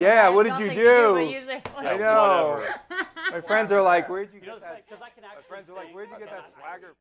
Yeah, what did you think do? but I know. My friends are like, where'd you You know, get that? because I can My actually friends are like, where'd you get that swagger?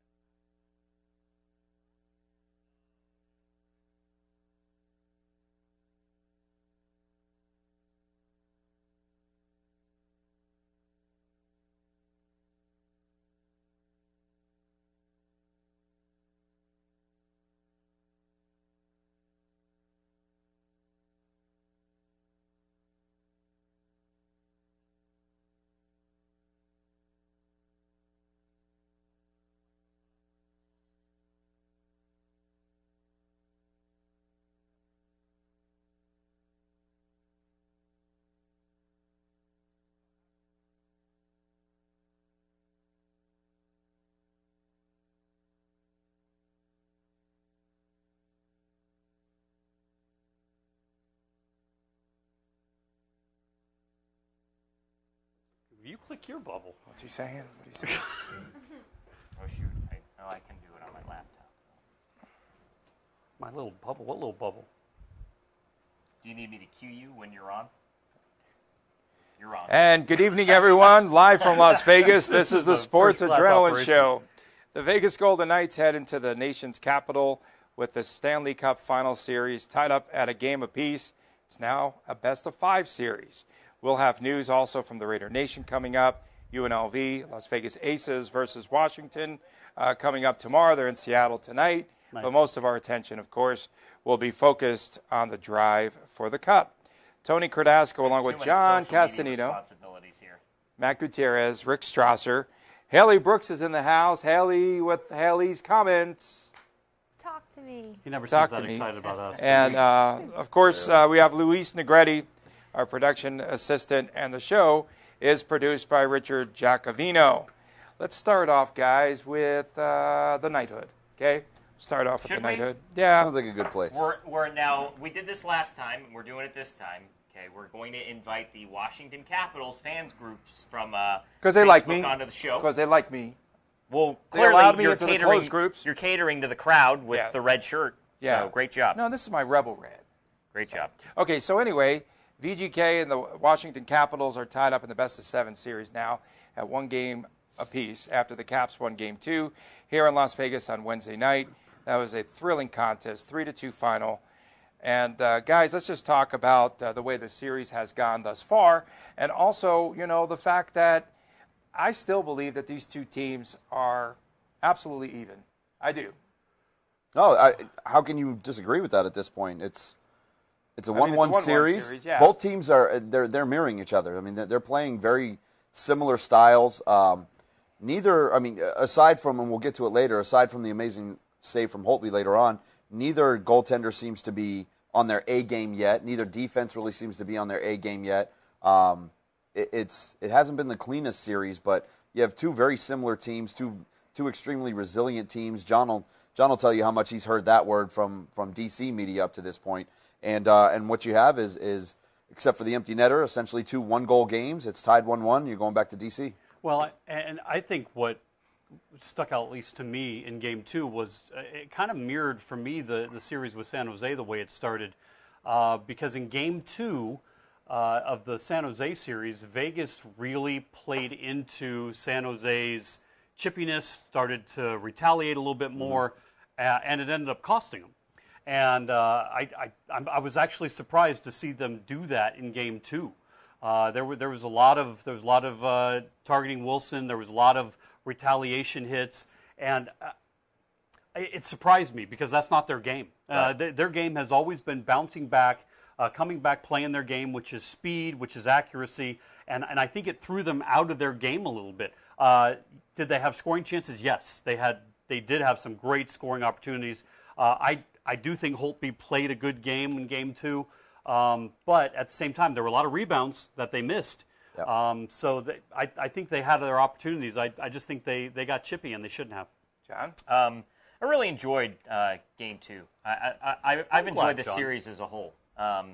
You click your bubble. What's he saying? What's he saying? Oh shoot! I, oh, I can do it on my laptop. My little bubble. What little bubble? Do you need me to cue you when you're on? You're on. And good evening, everyone. Live from Las Vegas, this, is the Sports Adrenaline operation. Show. The Vegas Golden Knights head into the nation's capital with the Stanley Cup Final Series tied up at a game apiece. It's now a best of five series. We'll have news also from the Raider Nation coming up. UNLV, Las Vegas Aces versus Washington uh, coming up tomorrow. They're in Seattle tonight. Nice. But most of our attention, of course, will be focused on the drive for the Cup. Tony Cardasco, along with John social Castanino. Matt Gutierrez, Rick Strasser. Haley Brooks is in the house. Haley with Haley's comments. Talk to me. He never Talk seems to that me. excited about us. And uh, of course, uh, we have Luis Negretti, our production assistant, and the show is produced by Richard Giacovino. Let's start off, guys, with uh, the knighthood. Okay, start off with Should the we? knighthood. Yeah, Sounds like a good place. We're, we're now, we did this last time, and we're doing it this time. Okay, we're going to invite the Washington Capitals fans groups from uh, because they like Facebook me. onto the show. Because they like me. Well, they clearly allowed me you're into the catering, closed groups. You're catering to the crowd with Yeah. the red shirt. Yeah, So great job. No, this is my rebel red. Great job. Okay, so anyway, VGK and the Washington Capitals are tied up in the best of seven series now at one game apiece after the Caps won game two here in Las Vegas on Wednesday night. That was a thrilling contest, three to two final. And uh, guys, let's just talk about uh, the way the series has gone thus far, and also, you know, the fact that I still believe that these two teams are absolutely even. I do. No, I, how can you disagree with that at this point? It's it's a mean, one-one 1-1 series. series, yeah. Both teams are they're they're mirroring each other. I mean, they're, they're playing very similar styles. Um, neither, I mean, aside from and we'll get to it later. Aside from the amazing save from Holtby later on, neither goaltender seems to be on their A game yet. Neither defense really seems to be on their A game yet. Um, it, it's it hasn't been the cleanest series, but you have two very similar teams, two two extremely resilient teams. John will John will tell you how much he's heard that word from from DC media up to this point. And uh, and what you have is is except for the empty netter, essentially two one goal games. It's tied one one. You're going back to DC. Well, I- and I think what stuck out, at least to me, in Game Two was uh, it kind of mirrored for me the the series with San Jose the way it started, uh, because in Game Two uh, of the San Jose series, Vegas really played into San Jose's chippiness, started to retaliate a little bit more, uh, and it ended up costing them. And uh, I, I, I'm- was actually surprised to see them do that in Game Two. Uh, there, were, there was a lot of there was a lot of uh, targeting Wilson. There was a lot of retaliation hits, and uh, it it surprised me because that's not their game. Uh, th- their game has always been bouncing back, uh, coming back, playing their game, which is speed, which is accuracy, and, and I think it threw them out of their game a little bit. Uh, did they have scoring chances? Yes, they had. They did have some great scoring opportunities. Uh, I I do think Holtby played a good game in Game Two, um, but at the same time, there were a lot of rebounds that they missed. Yep. Um, so they, I, I think they had their opportunities. I, I just think they, they got chippy and they shouldn't have. John? Um, I really enjoyed uh, Game Two. I, I, I, I've glad, enjoyed the John. series as a whole. Um,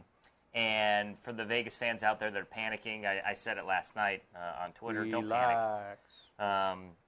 and for the Vegas fans out there that are panicking, I, I said it last night uh, on Twitter. Don't panic.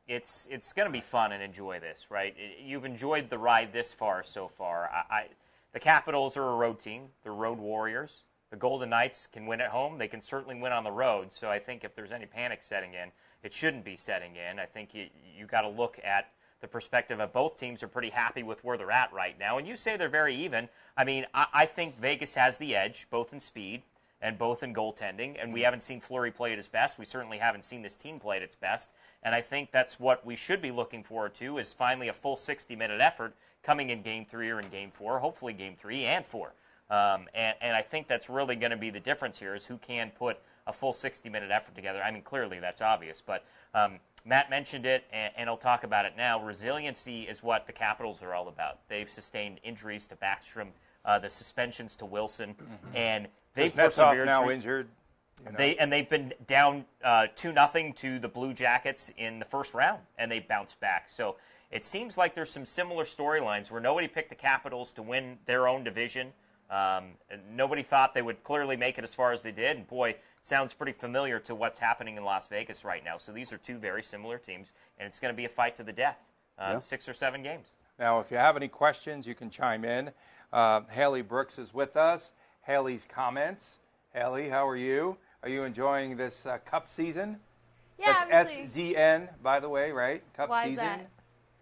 It's it's going to be fun and enjoy this, right? I- You've enjoyed the ride this far so far. I, I, the Capitals are a road team. They're road warriors. The the Golden Knights can win at home. They can certainly win on the road. So I think if there's any panic setting in, it shouldn't be setting in. I think you you got to look at the perspective of both teams are pretty happy with where they're at right now. And you say they're very even. I mean, I, I think Vegas has the edge, both in speed and both in goaltending. And we mm-hmm. haven't seen Fleury play at his best. We certainly haven't seen this team play at its best. And I think that's what we should be looking forward to is finally a full 60 minute effort coming in game three or in game four, hopefully game three and four. Um, and, and I think that's really going to be the difference here is who can put a full 60 minute effort together. I mean, clearly that's obvious, but um, Matt mentioned it, and, and I'll talk about it now. Resiliency is what the Capitals are all about. They've sustained injuries to Backstrom, uh, the suspensions to Wilson, and they've Kuznetsov persevered. now injured. You know. they and they've been down uh, two nothing to the Blue Jackets in the first round, and they bounced back. So it seems like there's some similar storylines where nobody picked the Capitals to win their own division. Um, nobody thought they would clearly make it as far as they did, and boy, sounds pretty familiar to what's happening in Las Vegas right now. So these are two very similar teams, and it's going to be a fight to the death, uh, Yeah. six or seven games. Now, if you have any questions, you can chime in. Uh, Haley Brooks is with us. Haley's comments. Haley, how are you? Are you enjoying this uh, Cup season? Yeah, That's. SZN, by the way, right? Cup Why is season. that?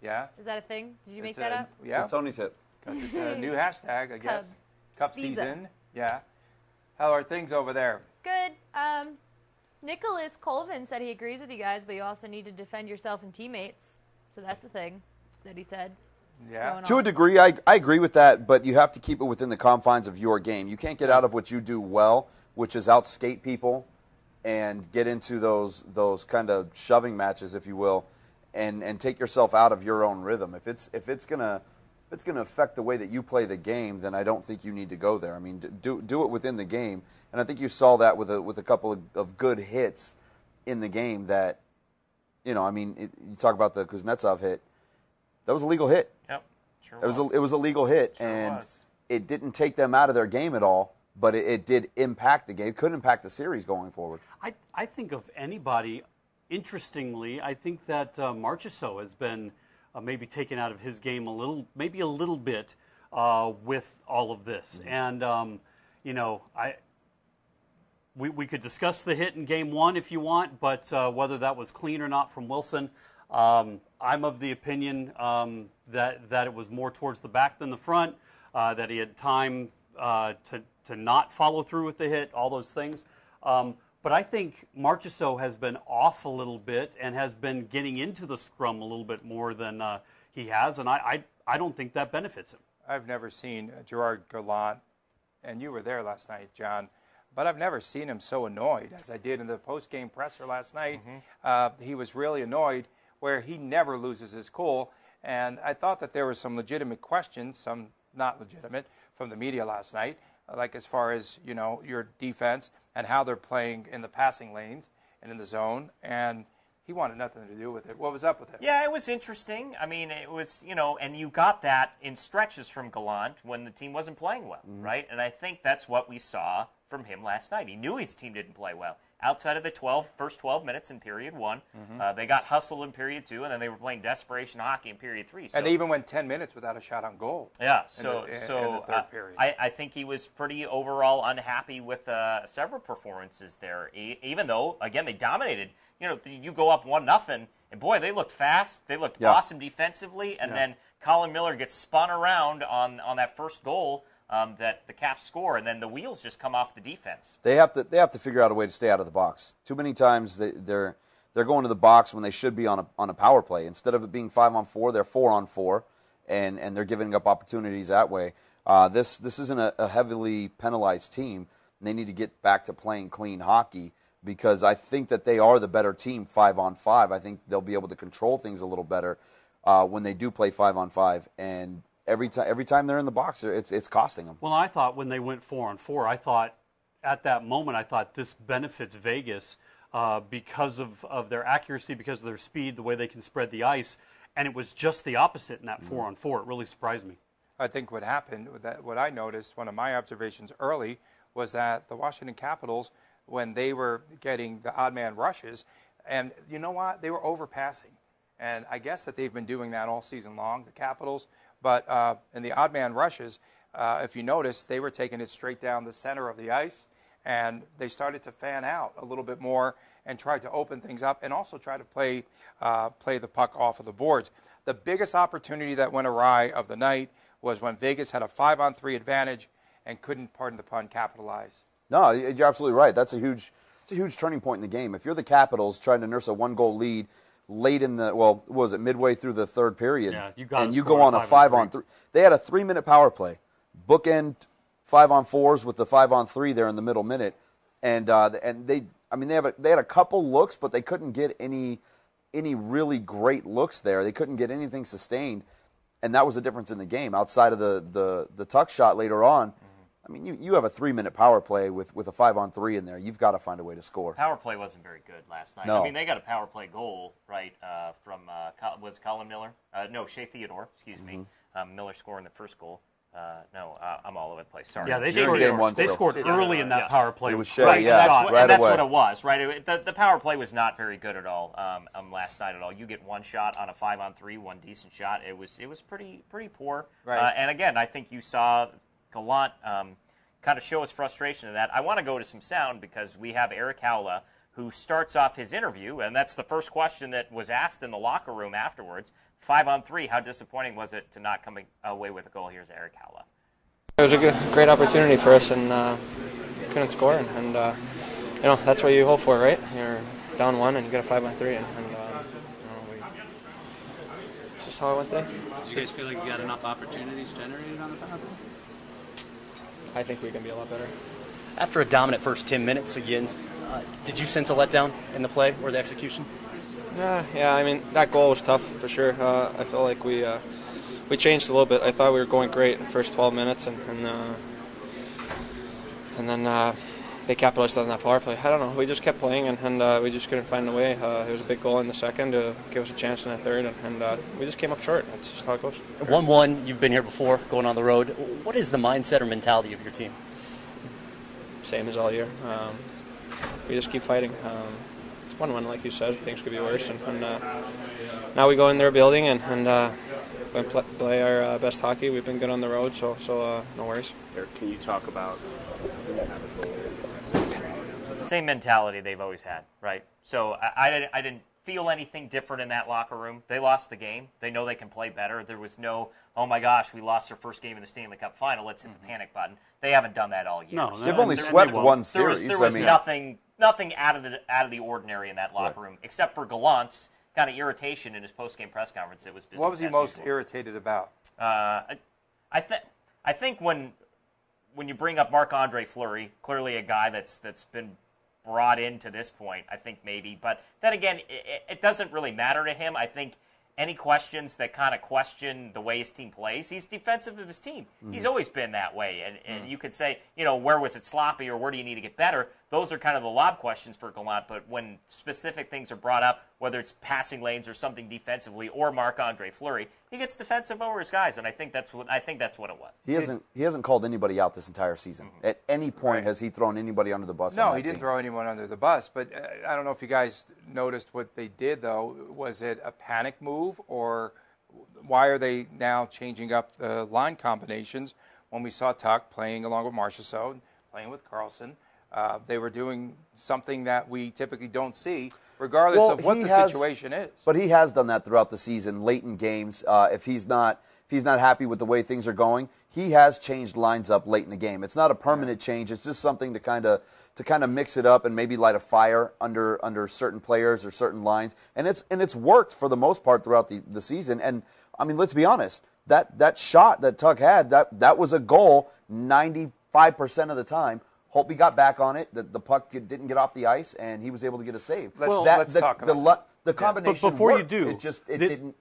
Yeah. Is that a thing? Did you make It's that a- up? Yeah. That's Tony's hit. 'cause it's a new hashtag, I guess. Cub Cup season. season. Yeah. How are things over there? Good. Um, Nicholas Colvin said he agrees with you guys, but you also need to defend yourself and teammates. So that's the thing that he said. Yeah. going To a degree, I, I agree with that, but you have to keep it within the confines of your game. You can't get out of what you do well, which is outskate people and get into those those kind of shoving matches, if you will, and, and take yourself out of your own rhythm. If it's if it's gonna if it's gonna affect the way that you play the game, then I don't think you need to go there. I mean, do do it within the game, and I think you saw that with a with a couple of, of good hits in the game. That you know, I mean, it, you talk about the Kuznetsov hit. That was a legal hit. Yep, sure It was a, it was a legal hit, Sure and was. it didn't take them out of their game at all. But it, it did impact the game. It could impact the series going forward. I, I think of anybody, interestingly, I think that uh, Marchessault has been uh, maybe taken out of his game a little, maybe a little bit uh, with all of this. And, um, you know, I, we, we could discuss the hit in game one if you want, but uh, whether that was clean or not from Wilson, um, I'm of the opinion um, that, that it was more towards the back than the front, uh, that he had time uh, to, to not follow through with the hit, all those things. Um, but I think Marchessault has been off a little bit and has been getting into the scrum a little bit more than uh, he has, and I, I, I don't think that benefits him. I've never seen uh, Gerard Gallant, and you were there last night, John, but I've never seen him so annoyed as I did in the post-game presser last night. Uh, he was really annoyed, where he never loses his cool, and I thought that there were some legitimate questions, some not legitimate, from the media last night, uh, like as far as you know your defense and how they're playing in the passing lanes and in the zone, and he wanted nothing to do with it. What was up with it? Yeah, it was interesting. I mean, it was, you know, and you got that in stretches from Gallant when the team wasn't playing well, right? And I think that's what we saw from him last night. He knew his team didn't play well. Outside of the 12, first 12 minutes in period one, uh, they got hustled in period two, and then they were playing desperation hockey in period three. So And they even went 10 minutes without a shot on goal. yeah, so the- so in the third uh, period. I, I think he was pretty overall unhappy with uh, several performances there. E- even though, again, they dominated. You know, you go up one nothing, and boy, they looked fast. They looked Yeah. awesome defensively, and then Colin Miller gets spun around on on that first goal um, that the Caps score, and then the wheels just come off the defense. They have to they have to figure out a way to stay out of the box. Too many times they, they're they're going to the box when they should be on a on a power play. Instead of it being five on four, they're four on four, and and they're giving up opportunities that way. Uh, this this isn't a, a heavily penalized team. They need to get back to playing clean hockey because I think that they are the better team five on five. I think they'll be able to control things a little better uh, when they do play five on five. And every time every time they're in the box, it's it's costing them. Well, I thought when they went four on four, I thought at that moment, I thought this benefits Vegas uh, because of, of their accuracy, because of their speed, the way they can spread the ice. And it was just the opposite in that four on four. It really surprised me. I think what happened, that what I noticed, one of my observations early, was that the Washington Capitals, when they were getting the odd man rushes, and you know what, they were overpassing, and I guess that they've been doing that all season long, the Capitals. But uh, in the odd man rushes, uh, if you notice, they were taking it straight down the center of the ice, and they started to fan out a little bit more and tried to open things up and also try to play uh, play the puck off of the boards. The biggest opportunity that went awry of the night was when Vegas had a five on three advantage and couldn't, pardon the pun, capitalize. No, you're absolutely right. That's a huge, it's a huge turning point in the game. If you're the Capitals trying to nurse a one goal lead late in the well, was it midway through the third period, Yeah, you gotta and you go on a five five on on three. three. They had a three minute power play, bookend five on fours with the five on three there in the middle minute, and uh, and they, I mean, they have a, they had a couple looks, but they couldn't get any any really great looks there. They couldn't get anything sustained, and that was the difference in the game. Outside of the the the tuck shot later on. I mean, you, you have a three minute power play with, with a five on three in there. You've got to find a way to score. Power play wasn't very good last night. No. I mean, they got a power play goal, right, uh, from, uh, Col- was Colin Miller? Uh, no, Shea Theodore, excuse me. Mm-hmm. Um, Miller scoring the first goal. Uh, no, uh, I'm all over the place. Sorry. Yeah, they Shea During scored, game one, they scored Yeah, early yeah, in that yeah. power play. It was Shea, Right, yeah, and that's, what, right and that's what it was, right? It- the, the power play was not very good at all um, um, last night at all. You get one shot on a five on three, one decent shot. It was it was pretty pretty poor. Right. Uh, and again, I think you saw Gallant um, kind of show his frustration in that. I want to go to some sound because we have Erik Haula who starts off his interview, and that's the first question that was asked in the locker room afterwards. Five on three, how disappointing was it to not come away with a goal? Here's Erik Haula. It was a good, great opportunity for us, and uh, couldn't score. And, and uh, you know that's what you hope for, right? You're down one, and you get a five on three, and, and uh, you know, we, it's just how it went today. Did you guys feel like you got enough opportunities generated on the power play? I think we can be a lot better. After a dominant first 10 minutes again, uh, did you sense a letdown in the play or the execution? Yeah, yeah. I mean that goal was tough for sure. Uh, I felt like we uh, we changed a little bit. I thought we were going great in the first 12 minutes, and and, uh, and then uh, they capitalized on that power play. I don't know. We just kept playing, and, and uh, we just couldn't find a way. Uh, it was a big goal in the second to give us a chance in the third, and, and uh, we just came up short. That's just how it goes. 1 1, you've been here before, going on the road. What is the mindset or mentality of your team? Same as all year. Um, we just keep fighting. Um, it's one-one, like you said. Things could be worse, and, and uh, now we go in their building and and uh, and pl- play our uh, best hockey. We've been good on the road, so so uh, no worries. Eric, can you talk about when you have a goal? Same mentality they've always had, right? So I, I, didn't- I didn't feel anything different in that locker room. They lost the game. They know they can play better. There was no, oh my gosh, we lost our first game in the Stanley Cup final. Let's hit the panic button. They haven't done that all year. No, They've no, only and- and swept they won't. one there series. was, there was I mean, nothing, nothing out of the out of the ordinary in that locker room, except for Gallant's kind of irritation in his post game press conference. It was What was he most usual. irritated about? Uh, I, I think I think when when you bring up Marc Andre Fleury, clearly a guy that's that's been brought in to this point, I think maybe. But then again, it, it doesn't really matter to him. I think any questions that kind of question the way his team plays, he's defensive of his team. He's mm-hmm. always been that way. And, and mm. you could say, you know, where was it sloppy or where do you need to get better? Those are kind of the lob questions for Gallant. But when specific things are brought up, whether it's passing lanes or something defensively or Marc Andre Fleury, he gets defensive over his guys. And I think that's what I think that's what it was. he hasn't he hasn't called anybody out this entire season. At any point Right. has he thrown anybody under the bus? No, he didn't team. throw anyone under the bus. But uh, I don't know if you guys noticed what they did, though. Was it a panic move, or why are they now changing up the line combinations when we saw Tuch playing along with Marchessault, playing with Karlsson? Uh, they were doing something that we typically don't see, regardless Well, of what the has- situation is. But he has done that throughout the season, late in games. Uh, if he's not if he's not happy with the way things are going, he has changed lines up late in the game. It's not a permanent change. It's just something to kind of to kind of mix it up and maybe light a fire under under certain players or certain lines. And it's and it's worked for the most part throughout the, the season. And I mean, let's be honest. That that shot that Tuch had that that was a goal ninety five percent of the time. Holtby got back on it. The, the puck didn't get off the ice, and he was able to get a save. Let's- Well, that, let's the, talk the, about lu- the combination But before you do, it just it the- didn't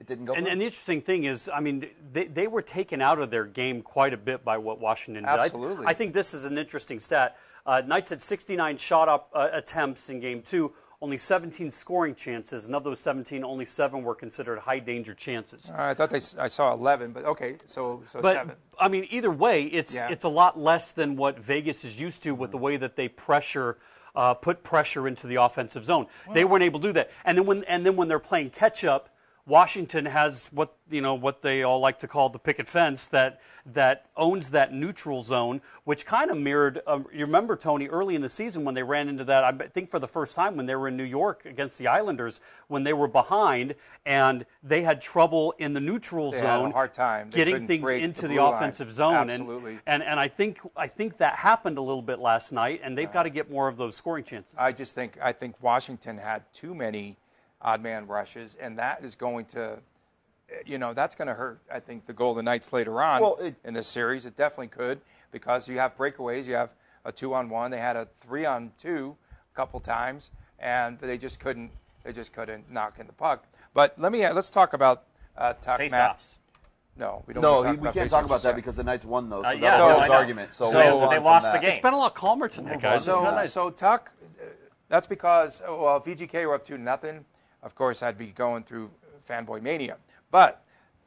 it didn't go. And, and the interesting thing is, I mean, they, they were taken out of their game quite a bit by what Washington did. I- Absolutely. I, think this is an interesting stat. Uh, Knights had 69 shot up uh, attempts in game two, only 17 scoring chances, and of those 17, only seven were considered high danger chances. I thought they, I saw 11, but okay, so so But seven. I mean, either way, it's Yeah. it's a lot less than what Vegas is used to with the way that they pressure, uh, put pressure into the offensive zone. they weren't able to do that, and then when and then when they're playing catch up Washington has what you know what they all like to call the picket fence that that owns that neutral zone, which kind of mirrored. Um, you remember Tony early in the season when they ran into that. I think for the first time when they were in New York against the Islanders when they were behind and they had trouble in the neutral They zone, hard time. They getting things into the the, blue line. offensive zone. Absolutely. And, and and I think I think that happened a little bit last night, and they've got to get more of those scoring chances. I just think I think Washington had too many odd man rushes, and that is going to, you know, that's going to hurt. I think the Golden Knights later on Well, it- in this series. It definitely could because you have breakaways. You have a two on one. They had a three on two a couple times, and they just couldn't. They just couldn't knock in the puck. But let me let's talk about uh, Tuch Matt. Face-offs. No, we don't. No, wanna he, talk we about can't talk about that yet. because the Knights won those. Uh, So yeah, that's no, his argument. So, So they- move on they from lost the game. It's been a lot calmer tonight, guys. So, It's not nice. so Tuch, uh, that's because oh, well, if VGK were up two nothing. Of course, I'd be going through fanboy mania. But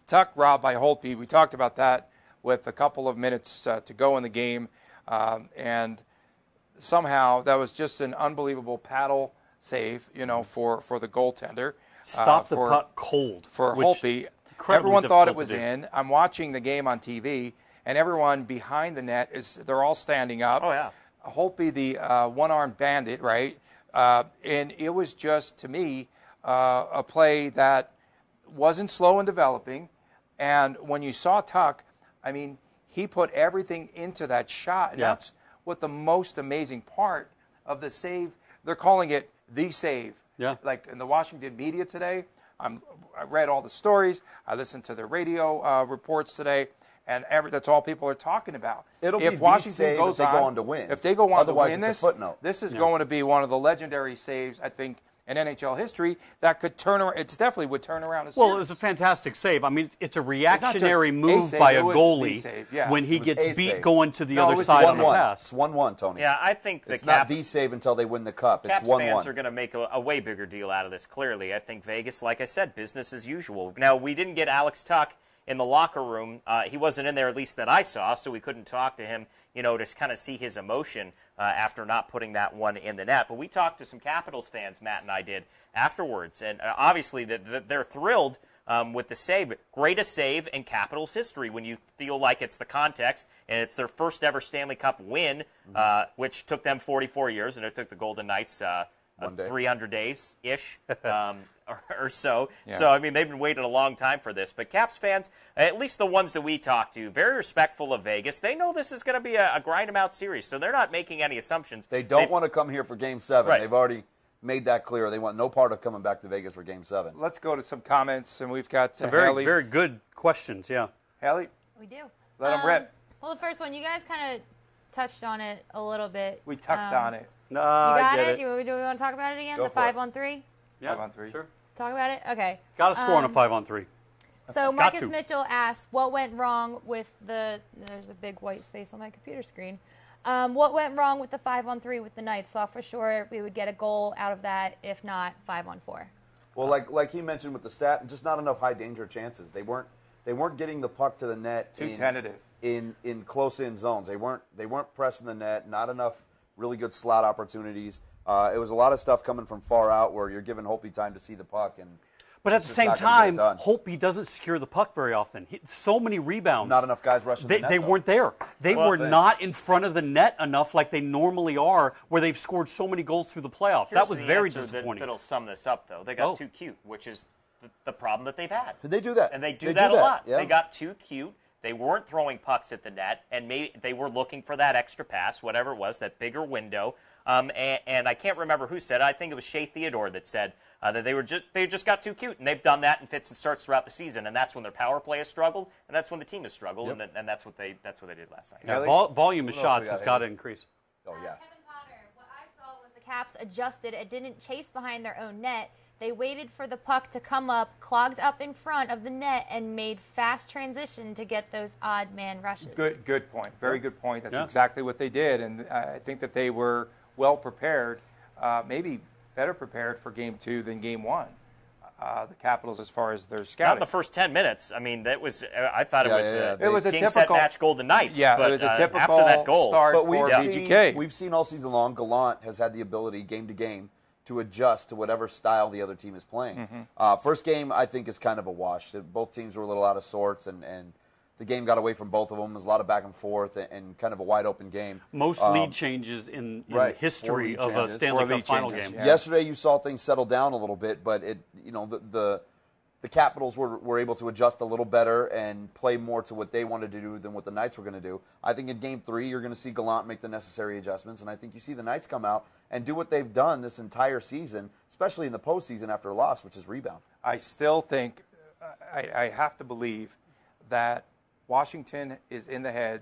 Tuch robbed by Holtby. We talked about that with a couple of minutes uh, to go in the game, um, and somehow that was just an unbelievable paddle save, you know, for for the goaltender. uh, Stop the for, puck cold for Holtby. Everyone thought it was in. I'm watching the game on TV, and everyone behind the net is they're all standing up. Oh, yeah. Holtby, the uh, one-armed bandit, right? Uh, and it was just to me uh, a play that wasn't slow in developing. And when you saw Tuch, I mean, he put everything into that shot. And Yeah. that's what the most amazing part of the save. They're calling it the save. Yeah. Like in the Washington media today, I'm, I read all the stories. I listened to the radio uh, reports today, and every, that's all people are talking about. It'll if be the Washington save goes if they go on to win. If they go on Otherwise, to win it's a this, footnote. this is going to be one of the legendary saves, I think, in NHL history that could turn around. It's definitely would turn around a series. Well, it was a fantastic save. I mean, it's, it's a reactionary a move save, by a goalie save, yeah. when he gets beat save. going to the No, other was side one on the one. pass. It's one one, Tony. Yeah, I think the It's Cap, not the save until they win the cup. It's Caps one fans one. are going to make a, a way bigger deal out of this. Clearly, I think Vegas, like I said, business as usual. Now we didn't get Alex Tuch in the locker room. Uh, he wasn't in there, at least that I saw, so we couldn't talk to him. You know, to kind of see his emotion uh, after not putting that one in the net. But we talked to some Capitals fans, Matt and I did afterwards, and uh, obviously that that they're thrilled um, with the save. Greatest save in Capitals history when you feel like it's the context and it's their first ever Stanley Cup win, uh, which took them 44 years, and it took the Golden Knights uh, One day. 300 days ish um, or, or so. Yeah. So I mean, they've been waiting a long time for this. But Caps fans, at least the ones that we talk to, very respectful of Vegas. They know this is going to be a, a grind 'em out series, so they're not making any assumptions. They don't want to come here for Game Seven. Right. They've already made that clear. They want no part of coming back to Vegas for Game Seven. Let's go to some comments, and we've got uh, Some very, Haley. very good questions, yeah. Haley, We do. Let Um, rip. Well, the first one, you guys kind of touched on it a little bit. We tucked Um, on it. No, You I got get it? it. You, do we want to talk about it again? Go the for five it. on three? Yeah, Five on three. Sure. Talk about it? Okay. Got to score on a Um, five on three. So Marcus. Mitchell asked, "What went wrong with the?" There's a big white space on my computer screen. Um, what went wrong with the five on three with the Knights? Thought for sure we would get a goal out of that, if not five on four. Well, like like he mentioned with the stat, just not enough high danger chances. They weren't they weren't getting the puck to the net. Too in, tentative. in in close in zones. They weren't they weren't pressing the net. Not enough really good slot opportunities. Uh, it was a lot of stuff coming from far out where you're giving Holtby time to see the puck and. But at the same not gonna get time, it doesn't secure the puck very often. He, so many rebounds. Not enough guys rushing They, the net. they though. weren't there. They Well, were thing. not in front of the net enough like they normally are, where they've scored so many goals through the playoffs. that was the very answer that- disappointing. That'll sum this up, though. They got Oh. too cute, which is the, the problem that they've had. They do that. And they do They that do a lot. yeah. They got too cute. They weren't throwing pucks at the net, and maybe they were looking for that extra pass, whatever it was, that bigger window. Um, and, and I can't remember who said. it. I think it was Shea Theodore that said uh, that they were just they just got too cute, and they've done that in fits and starts throughout the season, and that's when their power play has struggled, and that's when the team has struggled, and, and that's what they that's what they did last night. Yeah, Haley? vol- volume of What else we shots got, has got to increase. Oh yeah. Kevin Potter, what I saw was the Caps adjusted. It didn't chase behind their own net. They waited for the puck to come up, clogged up in front of the net, and made fast transition to get those odd man rushes. Good, good point. Very good point. That's Yeah. exactly what they did, and I think that they were well prepared, uh, maybe better prepared for Game Two than Game One. Uh, the Capitals, as far as their scouting. Not the first ten minutes. I mean, that was uh, I thought Yeah, it was yeah, yeah. uh, It was a game typical- set match Golden Knights. Yeah, but, it was a uh, typical after that goal. start But we've for seen VGK. we've seen all season long. Gallant has had the ability, game to game, to adjust to whatever style the other team is playing. Uh, first game, I think, is kind of a wash. Both teams were a little out of sorts, and, and the game got away from both of them. It was a lot of back and forth and, and kind of a wide open game. Most Um, lead changes in, in right, the history four lead of a. Stanley Cup lead final changes, game. yeah. Yesterday, you saw things settle down a little bit, but it, you know, the the, the Capitals were, were able to adjust a little better and play more to what they wanted to do than what the Knights were going to do. I think in Game Three, you're going to see Gallant make the necessary adjustments, and I think you see the Knights come out and do what they've done this entire season, especially in the postseason after a loss, which is rebound. I still think, I, I have to believe that Washington is in the head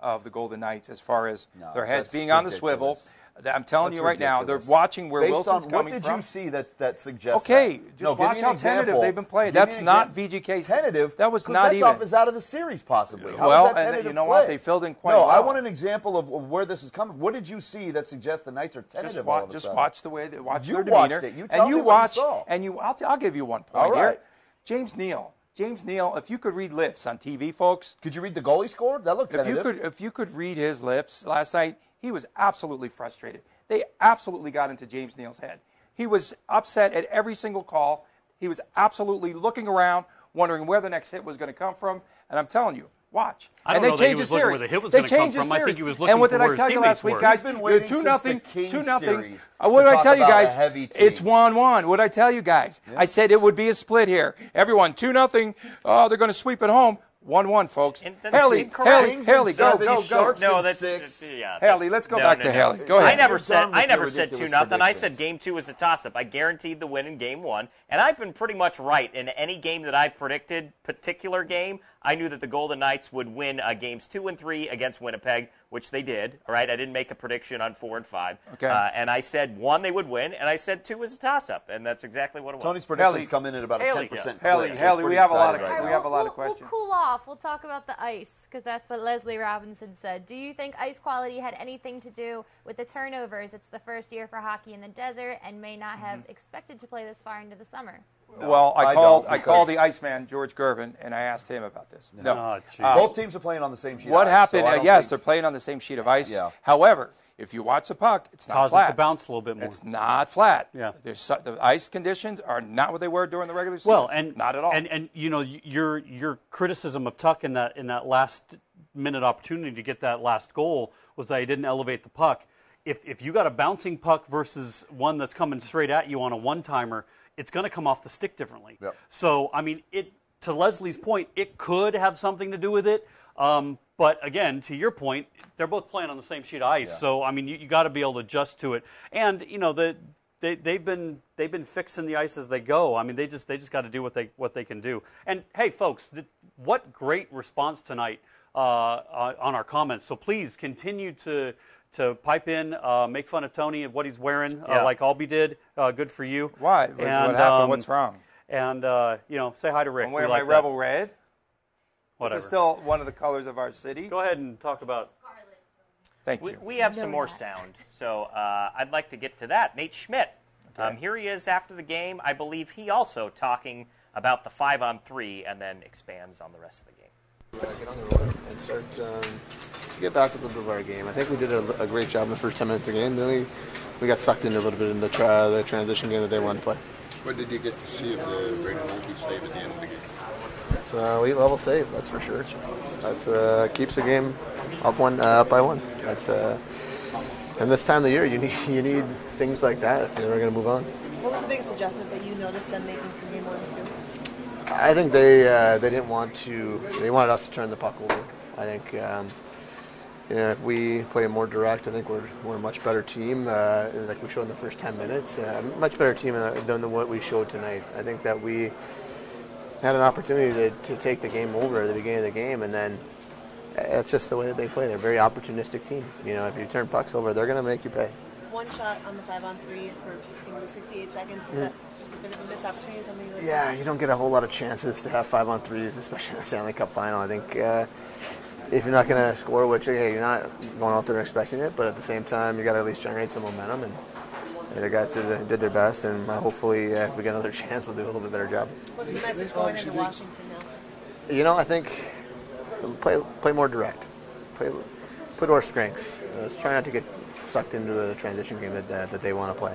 of the Golden Knights as far as No, their heads being on the swivel. Ridiculous. That- I'm telling That's you right now, they're watching where Based Wilson's on coming what did from. you see that that suggests? Okay, that? just no, watch how tentative they've been playing. Give That's not. VGK's tentative. that was not Kuznetsov even- is out of the series possibly. How is Well, and uh, tentative you know play? what? They filled in quite No, I want an example of, of where this is coming. What did you see that suggests the Knights are tentative just watch, just watch the way they watch You their watched demeanor, it. You tell and you you watch, saw. and you. I'll, I'll give you one point All here. right. James Neal. James Neal. If you could read lips on TV, folks, Could you read the goalie score? That looked if you could, if you could read his lips last night, he was absolutely frustrated. They absolutely got into James Neal's head. He was upset at every single call. He was absolutely looking around, wondering where the next hit was going to come from. And I'm telling you, watch. I and don't they know that he changed was the looking series. where the hit was they gonna come changed the from. I think he was looking and what for did I where his tell you last teammates week, were. guys? He's been You're waiting two since nothing, the Kings two nothing. series Uh, what to did I talk tell you about a guys? heavy team. It's one one. What did I tell you guys? I said it would be a split here. Everyone two nothing. Oh, they're going to sweep it home. One one, folks. Haley, incorrect. Haley, Kings Haley, and go, go, go. No, that's six. Uh, yeah. Haley, that's- let's go no, back no, to no. Haley. Go ahead. I never said I never said two ridiculous nothing. I said game two was a toss up. I guaranteed the win in game one, and I've been pretty much right in any game that I predicted. Particular game, I knew that the Golden Knights would win uh, games two and three against Winnipeg, which they did. All right, I didn't make a prediction on four and five. Okay. Uh, and I said one they would win, and I said two was a toss up, and that's exactly what it was. Tony's predictions Haley- come in at about a Haley, ten percent. yeah. Haley, Haley, we have a lot of- All Right, right, we we'll, have a lot of we'll- we'll cool off. We'll talk about the ice because that's what Leslie Robinson said. Do you think ice quality had anything to do with the turnovers? It's the first year for hockey in the desert and may not have Mm-hmm. expected to play this far into the summer. Well, I I called I called the Iceman, George Gervin, and I asked him about this. No. Oh. Uh, Both teams are playing on the same sheet. what of ice, happened? so uh, yes, think- they're playing on the same sheet of ice. Yeah. However, if you watch the puck, it's not Cause flat. it to bounce a little bit more. It's not flat. Yeah. There's so- the ice conditions are not what they were during the regular season. Well, and not at all. And and you know your your criticism of Tuch in that in that last minute opportunity to get that last goal was that he didn't elevate the puck. If if you got a bouncing puck versus one that's coming straight at you on a one timer, it's going to come off the stick differently. Yep. So I mean, it to Leslie's point, it could have something to do with it. Um, but again, to your point, they're both playing on the same sheet of ice. So I mean, you, you got to be able to adjust to it. And you know the they, they've been they've been fixing the ice as they go. I mean, they just they just got to do what they what they can do. And hey, folks, th- what great response tonight uh, uh, on our comments. So please continue to to pipe in, uh, make fun of Tony and what he's wearing, Yeah. uh, like Albie did. Uh, good for you. Why? What, what And, happened? um, What's wrong? And uh, you know, say hi to Rick. I'm We wearing my that. rebel red. Whatever. This is still one of the colors of our city. Go ahead and talk about. Thank you. we have some more sound, so uh, I'd like to get to that. Nate Schmidt. Um, here he is after the game. I believe he also talking about the five on three, and then expands on the rest of the game. Get on the road and start um, get back to the bit of our game. I think we did a, a great job in the first 10 minutes of the game. Then we, we got sucked in a little bit in the, tra- the transition game that they wanted to play. What did you get to see of the Braden Holtby save at the end of the game? It's a elite level save, that's for sure. That's uh, keeps the game up one uh, up by one. That's uh, and this time of the year, you need you need things like that if you're ever going to move on. What was the biggest adjustment that you noticed them making from game one and two? I think they uh, they didn't want to. They wanted us to turn the puck over. I think um, you know if we play more direct, I think we're we're a much better team. Uh, like we showed in the first ten minutes, uh, much better team than than what we showed tonight. I think that we had an opportunity to, to take the game over at the beginning of the game, and then it's just the way that they play. They're a very opportunistic team. You know, if you turn pucks over, they're going to make you pay. One shot on the five on three for I think it was 68 seconds. Is that just a bit of a missed opportunity? Something like Yeah, you don't get a whole lot of chances to have five on threes, especially in the Stanley Cup final. I think uh, if you're not going to score, which hey, you're not going out there expecting it, but at the same time, you got to at least generate some momentum. And, and the guys did, did their best, and uh, hopefully, uh, if we get another chance, we'll do a little bit better job. What's the message going into Washington now? You know, I think play play more direct, play play to our strengths. Uh, let's try not to get sucked into the transition game that uh, that they want to play.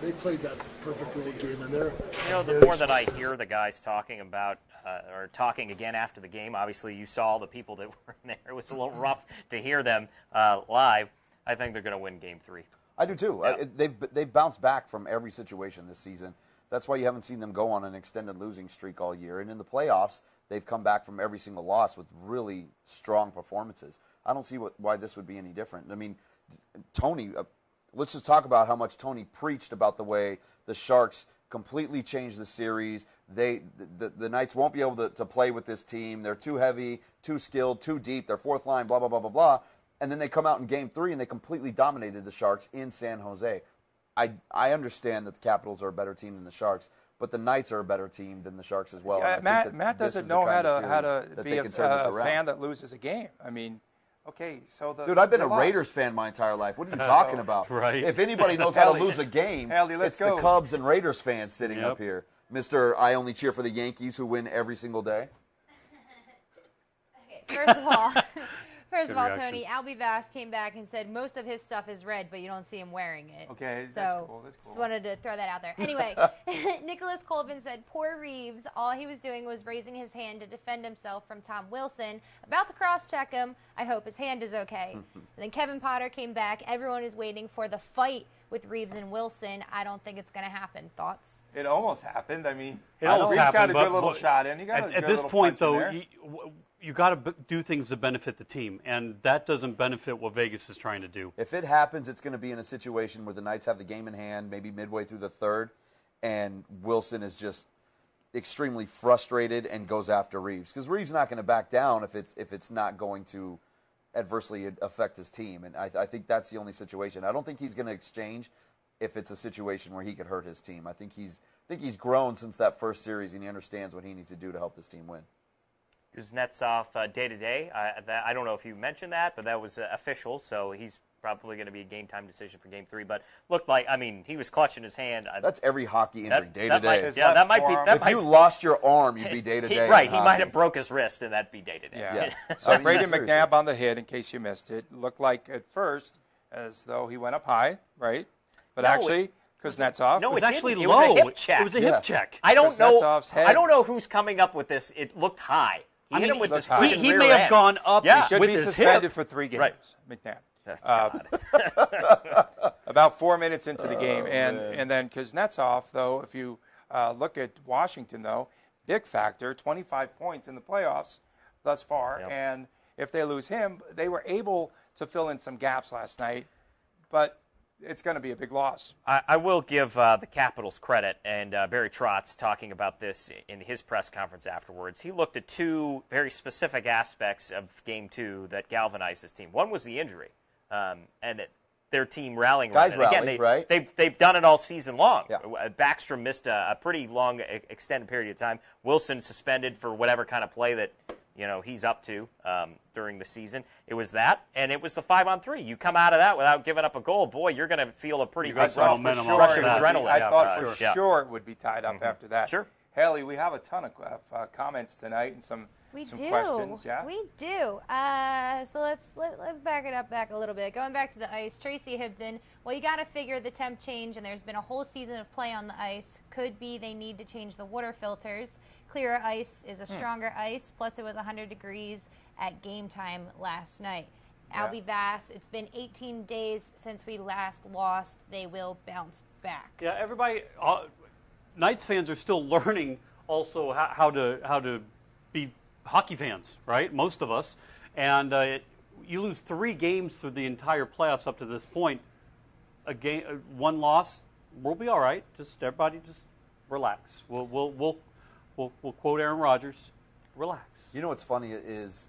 they played that perfect road game, and they're You know, the more that I hear the guys talking about, uh, or talking again after the game, obviously you saw the people that were in there. It was a little rough to hear them uh, live. I think they're going to win game three. I do too. I, they've they've bounced back from every situation this season. That's why you haven't seen them go on an extended losing streak all year. And in the playoffs, they've come back from every single loss with really strong performances. I don't see what, why this would be any different. I mean, Tony, uh, let's just talk about how much Tony preached about the way the Sharks completely changed the series. They the, the, the Knights won't be able to, to play with this team. They're too heavy, too skilled, too deep. Their fourth line, blah blah blah blah blah. And then they come out in Game Three and they completely dominated the Sharks in San Jose. I I understand that the Capitals are a better team than the Sharks, but the Knights are a better team than the Sharks as well. Yeah, Matt, Matt doesn't know how to how to be a, can turn this a fan that loses a game. I mean, okay, so the Dude, I've been a lost. Raiders fan my entire life. What are you talking So- about? Right. If anybody knows how to lose a game, Haley, let's it's go. the Cubs and Raiders fans sitting Yep. up here. Mister, I only cheer for the Yankees who win every single day. okay, First of all, first Good of all, reaction. Tony, Albie Bass came back and said most of his stuff is red, but you don't see him wearing it. Okay, so that's cool, that's cool. just wanted to throw that out there. Anyway, Nicholas Colvin said poor Reaves. All he was doing was raising his hand to defend himself from Tom Wilson. About to cross-check him. I hope his hand is okay. and then Kevin Potter came back. Everyone is waiting for the fight with Reaves and Wilson. I don't think it's going to happen. Thoughts? It almost happened. I mean, It almost Reaves got happened, a but good little shot in. You got at, a at this point, though, there. You, got to do things to benefit the team, and that doesn't benefit what Vegas is trying to do. If it happens, it's going to be in a situation where the Knights have the game in hand, maybe midway through the third, and Wilson is just extremely frustrated and goes after Reaves because Reaves not going to back down if it's if it's not going to adversely affect his team, and I, I think that's the only situation. I don't think he's going to exchange if it's a situation where he could hurt his team. I think he's I think he's grown since that first series, and he understands what he needs to do to help this team win. Kuznetsov uh, day to day. I don't know if you mentioned that, but that was uh, official, so he's probably going to be a game time decision for game three. But looked like, I mean, he was clutching his hand. That's every hockey injury, That- day to that might- day. Yeah, that might be. That If might, you lost your arm, you'd be day to day. Right, in he might have broke his wrist, and that'd be day to day. Yeah. I So mean, Brady seriously. McNabb on the hit, in case you missed it, looked like at first as though he went up high, right? But No, actually, it- Kuznetsov. No, was it actually didn't. low. It was a hip check. It was a Yeah. check. I don't know. Head- I don't know who's coming up with this. It looked high. He I hit mean, him with he this. He, he may have end. gone up Yeah. should with be suspended hip. for three games. Right. McNabb. Uh, about four minutes into the game, Oh, and and then Kuznetsov, though, if you uh, look at Washington, though, big factor, 25 points in the playoffs thus far, Yep. and if they lose him, they were able to fill in some gaps last night, but it's going to be a big loss. I, I will give uh, the Capitals credit, and uh, Barry Trotz talking about this in his press conference afterwards. He looked at two very specific aspects of Game Two that galvanized his team. One was the injury, um, and it, their team rallying. Guys around it. Again, they, right? They've they've done it all season long. Yeah. Uh, Backstrom missed a, a pretty long extended period of time. Wilson suspended for whatever kind of play that you know he's up to um, during the season. It was that, and it was the five on three. You come out of that without giving up a goal, boy, you're going to feel a pretty You got big rush, for sure, rush of of adrenaline. I Yeah, thought for yeah. sure it would be tied up after that. Sure. Haley, we have a ton of uh, uh, comments tonight and some We some do. questions. Yeah. We do. Uh, so let's let, let's back it up back a little bit. Going back to the ice, Tracy Hibden. Well, you got to figure the temp change, and there's been a whole season of play on the ice. Could be they need to change the water filters. Clearer ice is a Hmm. stronger ice. Plus, it was 100 degrees at game time last night. Yeah. Albie Vass. It's been 18 days since we last lost. They will bounce back. Yeah, everybody, uh, Knights fans are still learning also how, how to how to be hockey fans, right? Most of us, and uh, it, you lose three games through the entire playoffs up to this point. A game, uh, one loss, we'll be all right. Just everybody, just relax. We'll we'll we'll we'll, we'll quote Aaron Rodgers. Relax. You know what's funny is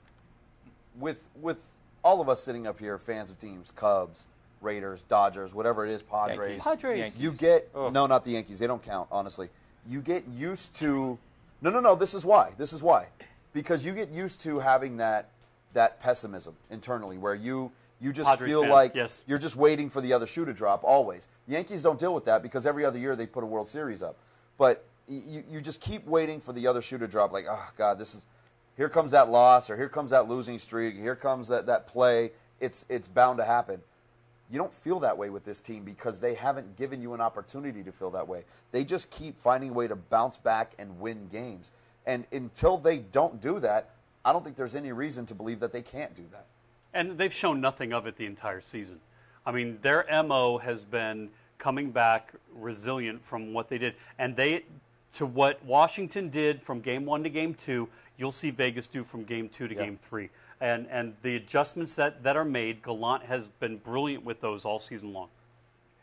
with with all of us sitting up here, fans of teams, Cubs, Raiders, Dodgers, whatever it is, Padres. Yankees. Padres. Yankees. You get Ugh. no, not the Yankees. They don't count, honestly. You get used to no, no, no. This is why. This is why, because you get used to having that that pessimism internally, where you you just Padres feel fan, like yes. you're just waiting for the other shoe to drop. Always, Yankees don't deal with that because every other year they put a World Series up, but y- you you just keep waiting for the other shoe to drop. Like, oh God, this is here comes that loss, or here comes that losing streak, here comes that that play. It's it's bound to happen You don't feel that way with this team because they haven't given you an opportunity to feel that way. They just keep finding a way to bounce back and win games. And until they don't do that, I don't think there's any reason to believe that they can't do that. And they've shown nothing of it the entire season. I mean, their MO has been coming back resilient from what they did. And they, to what Washington did from game one to game two, you'll see Vegas do from game two to Yeah. game three. And, and the adjustments that, that are made, Gallant has been brilliant with those all season long.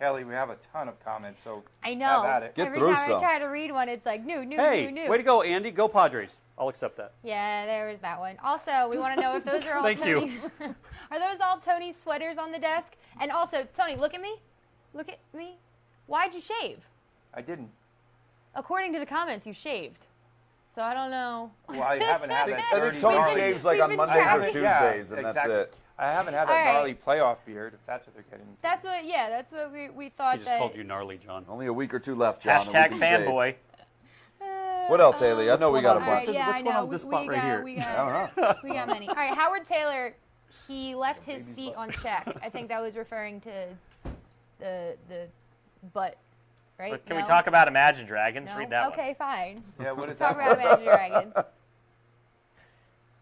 Haley, we have a ton of comments, so I know. have at it. Every time I try to read one, it's like new, new, hey, new, new. way to go, Andy. Go Padres. I'll accept that. Yeah, there was that one. Also, we want to know if those are all Thank you. Are those all Tony's sweaters on the desk? And also, Tony, look at me. Look at me. Why'd you shave? I didn't. According to the comments, you shaved. So I don't know. Well, I haven't had I that think- I think dirty Tony gnarly- shaves, like, We've on been Mondays or tracking- Tuesdays, and that's it. I haven't had that All right. gnarly playoff beard, if that's what they're getting. That's what. Yeah, that's what we, we thought He just that. called you gnarly, John. Only a week or two left, John. and we Hashtag can save. fanboy. Uh, what else, Haley? I um, know we got a All right, bunch. yeah, what's I going know. on with this we, spot we right got, here? We got, I don't know. we got many. All right, Howard Taylor, he left his feet on check. I think that was referring to the the butt, right? Can we talk about Imagine Dragons? No? Read that one. Okay, fine. Yeah, what is Talk that? about Imagine Dragons.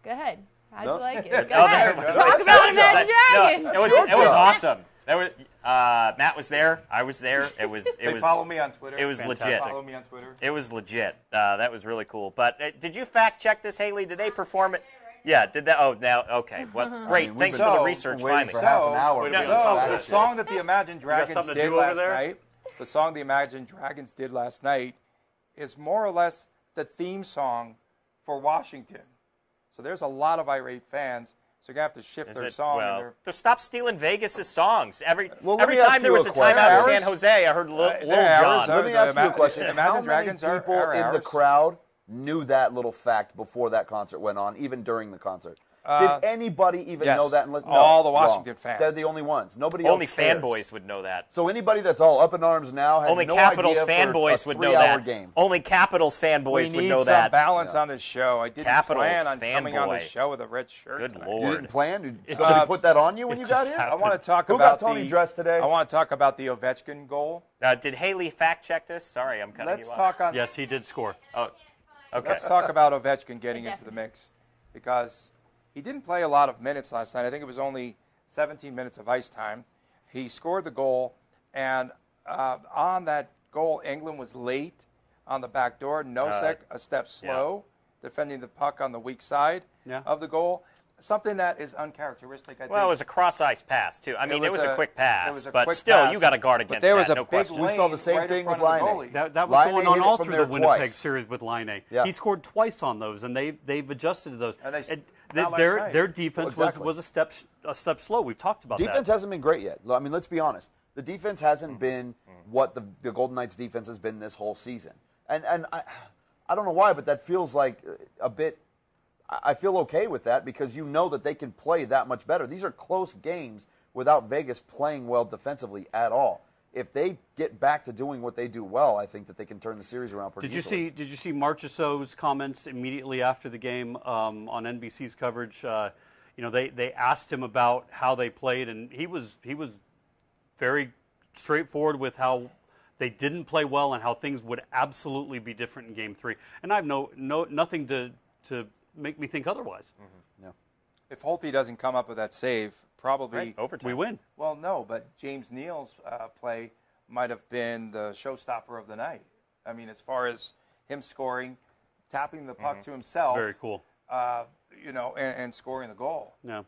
Go ahead. How'd No? you like it? Go Oh, ahead. it was. Talk about job. Imagine No, Dragons. it was it was awesome. That was uh, Matt was there. I was there. It was it They was follow me on Twitter. It was Fantastic. legit. Follow me on Twitter. It was legit. Uh, that was really cool. But uh, did you fact check this, Haley? Did they perform it? Yeah. Did that? Oh, now okay. Well, great. we've Thanks been- for the research. Finally. for half an hour So, so the song that the Imagine Dragons did over last there? night, the song the Imagine Dragons did last night, is more or less the theme song for Washington. So there's a lot of irate fans. So you're gonna have to shift Is their it- song. well, and their, to stop stealing Vegas' songs. Every Well, every time there was a a timeout in. San Jose, I heard Lil, Uh, Lil they're John. uh, Let me the ask you a Ima- question. Imagine How many Dragons are- people are in the crowd knew that little fact before that concert went on, even during the concert? Uh, Did anybody even yes. know that? Unless, no, All the wrong. Washington fans. They're the only ones. Nobody Only else cares. fanboys would know that. So anybody that's all up in arms now had Only no Capitals idea for fanboys a would know that. Game. Only Capitals we fanboys would need know some that. balance Yeah. on this show. I didn't Capitals plan on coming on fanboy. this show with a red shirt. Good tonight. lord. You didn't plan? Did somebody Uh, put that on you when you got just here? I want to talk Who about got Tony the, dressed today? I want to talk about the Ovechkin goal. Uh, did Haley fact check this? Sorry, I'm cutting Let's you off. talk on. Yes, he did score. Oh, okay. Let's talk about Ovechkin getting into the mix because he didn't play a lot of minutes last night. I think it was only 17 minutes of ice time. He scored the goal, and uh, on that goal, Engelland was late on the back door. Nosek a step slow, defending the puck on the weak side Yeah. of the goal. Something that is uncharacteristic. I think. Well, it was a cross ice pass too. I mean, it was, a, quick pass, a but quick still, pass, you got to guard against but against there was that. a no big question. We saw the same right thing with of the That, that was Laine going hit on all from through the Winnipeg twice. series with Line. Yeah. He scored twice on those, and they they've adjusted to those. And they s- And not last their night. their defense Well, exactly. was was a step a step slow. We've talked about Defense that. hasn't been great yet. I mean, let's be honest. The defense hasn't Mm-hmm. been what the, the Golden Knights defense has been this whole season. And and I, I don't know why, but that feels like a bit. I I feel okay with that because you know that they can play that much better. These are close games without Vegas playing well defensively at all. If they get back to doing what they do well, I think that they can turn the series around pretty Did you easily. see Did you see Marchessault's comments immediately after the game um, on NBC's coverage? Uh, you know, they, they asked him about how they played, and he was he was very straightforward with how they didn't play well and how things would absolutely be different in Game Three. And I've no no nothing to to make me think otherwise. Yeah. If Holtby doesn't come up with that save, probably Right, overtime. We win. Well, no, but James Neal's uh, play might have been the showstopper of the night. I mean, as far as him scoring, tapping the puck to himself, Very cool. uh, you know, and, and scoring the goal. Yeah.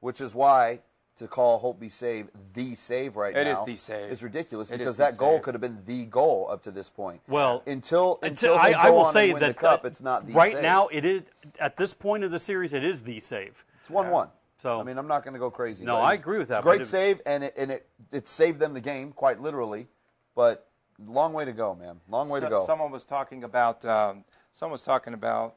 Which is why to call Holtby save the save right It now It is the save. It's ridiculous It because that goal save. could have been the goal up to this point. Well, until until, I, they I go will on say and win that the cup, that it's not the save. right save. now. It is at this point of the series. It is the save. It's one one. So I mean, I'm not going to go crazy. No, I agree with that, It's a great it save, and it and it it saved them the game quite literally, but long way to go, man. Long way to go. Someone was talking about um, someone was talking about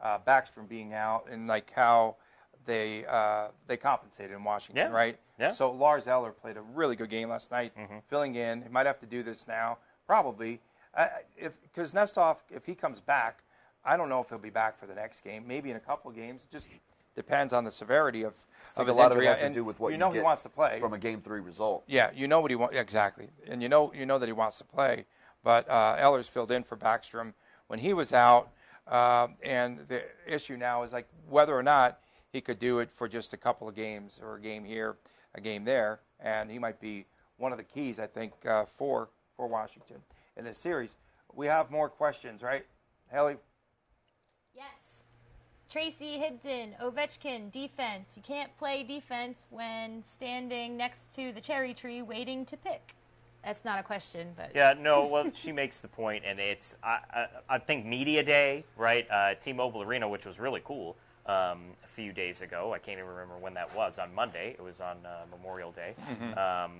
uh, Backstrom being out and like how they uh, they compensated in Washington, Yeah. right? Yeah. So Lars Eller played a really good game last night, Mm-hmm. filling in. He might have to do this now, probably. Uh, if because Kuznetsov, if he comes back, I don't know if he'll be back for the next game. Maybe in a couple of games. Just depends on the severity of, of think a his lot of injury. it has to do with what you you know he wants to play from a game three result. Yeah, you know what he wants exactly, and you know you know that he wants to play. But uh, Ellers filled in for Backstrom when he was out, uh, and the issue now is like whether or not he could do it for just a couple of games or a game here, a game there, and he might be one of the keys I think uh, for for Washington in this series. We have more questions, right, Haley? Yes. Tracy Hibden, Ovechkin, defense. You can't play defense when standing next to the cherry tree waiting to pick. That's not a question, but Yeah, no. Well, she makes the point, and it's I, I, I think media day, right? Uh, T-Mobile Arena, which was really cool um, a few days ago. I can't even remember when that was. On Monday, it was on uh, Memorial Day, Mhm. um,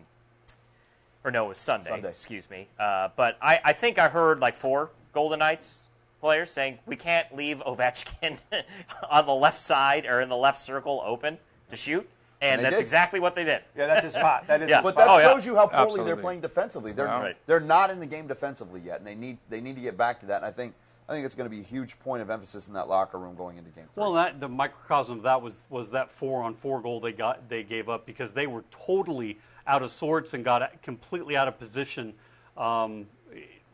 or no, it was Sunday. Sunday. Excuse me. Uh, but I, I think I heard like four Golden Knights players saying we can't leave Ovechkin on the left side or in the left circle open to shoot, and, And that's did. exactly what they did. Yeah, that's his spot. That is Yeah. his But that Oh, yeah. shows you how poorly Absolutely. they're playing defensively. They're Yeah. Right. they're not in the game defensively yet, and they need they need to get back to that. And I think I think it's going to be a huge point of emphasis in that locker room going into game three. Well, that the microcosm of that was was that four on four goal they got they gave up because they were totally out of sorts and got completely out of position um,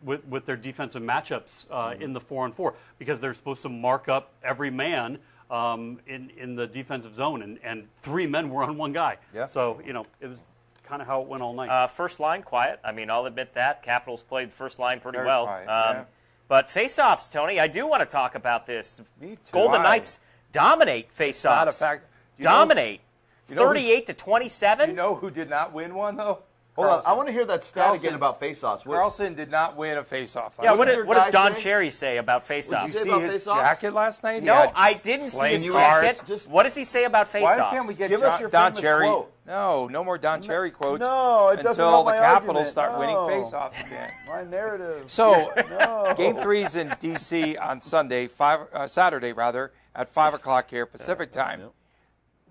with with their defensive matchups uh, Mm-hmm. in the four on four because they're supposed to mark up every man um, in in the defensive zone and, and three men were on one guy. Yeah. So you know it was kind of how it went all night. Uh, first line quiet. I mean, I'll admit that Capitals played the first line pretty Very well. quiet, um, yeah. But face-offs, Tony, I do want to talk about this. Me too. Golden Why? Knights dominate face-offs. not a fact- you know- dominate. you know 38 to 27. You know who did not win one though? Hold on, I want to hear that stat Carlson. again about faceoffs. What, Carlson did not win a faceoff. yeah, what, did, what does Don say? Cherry say about face-offs? Did you say see his face-offs? jacket last night? No, I didn't see his jacket. Just- what does he say about Why face-offs? can't we get Give John, us your Don famous Cherry? quote. No, no more Don Cherry quotes. No, it doesn't until help the Capitals argument. start winning No. faceoffs again. my narrative. So, No. Game Three's in DC on Sunday, five uh, Saturday rather, at five o'clock here Pacific time.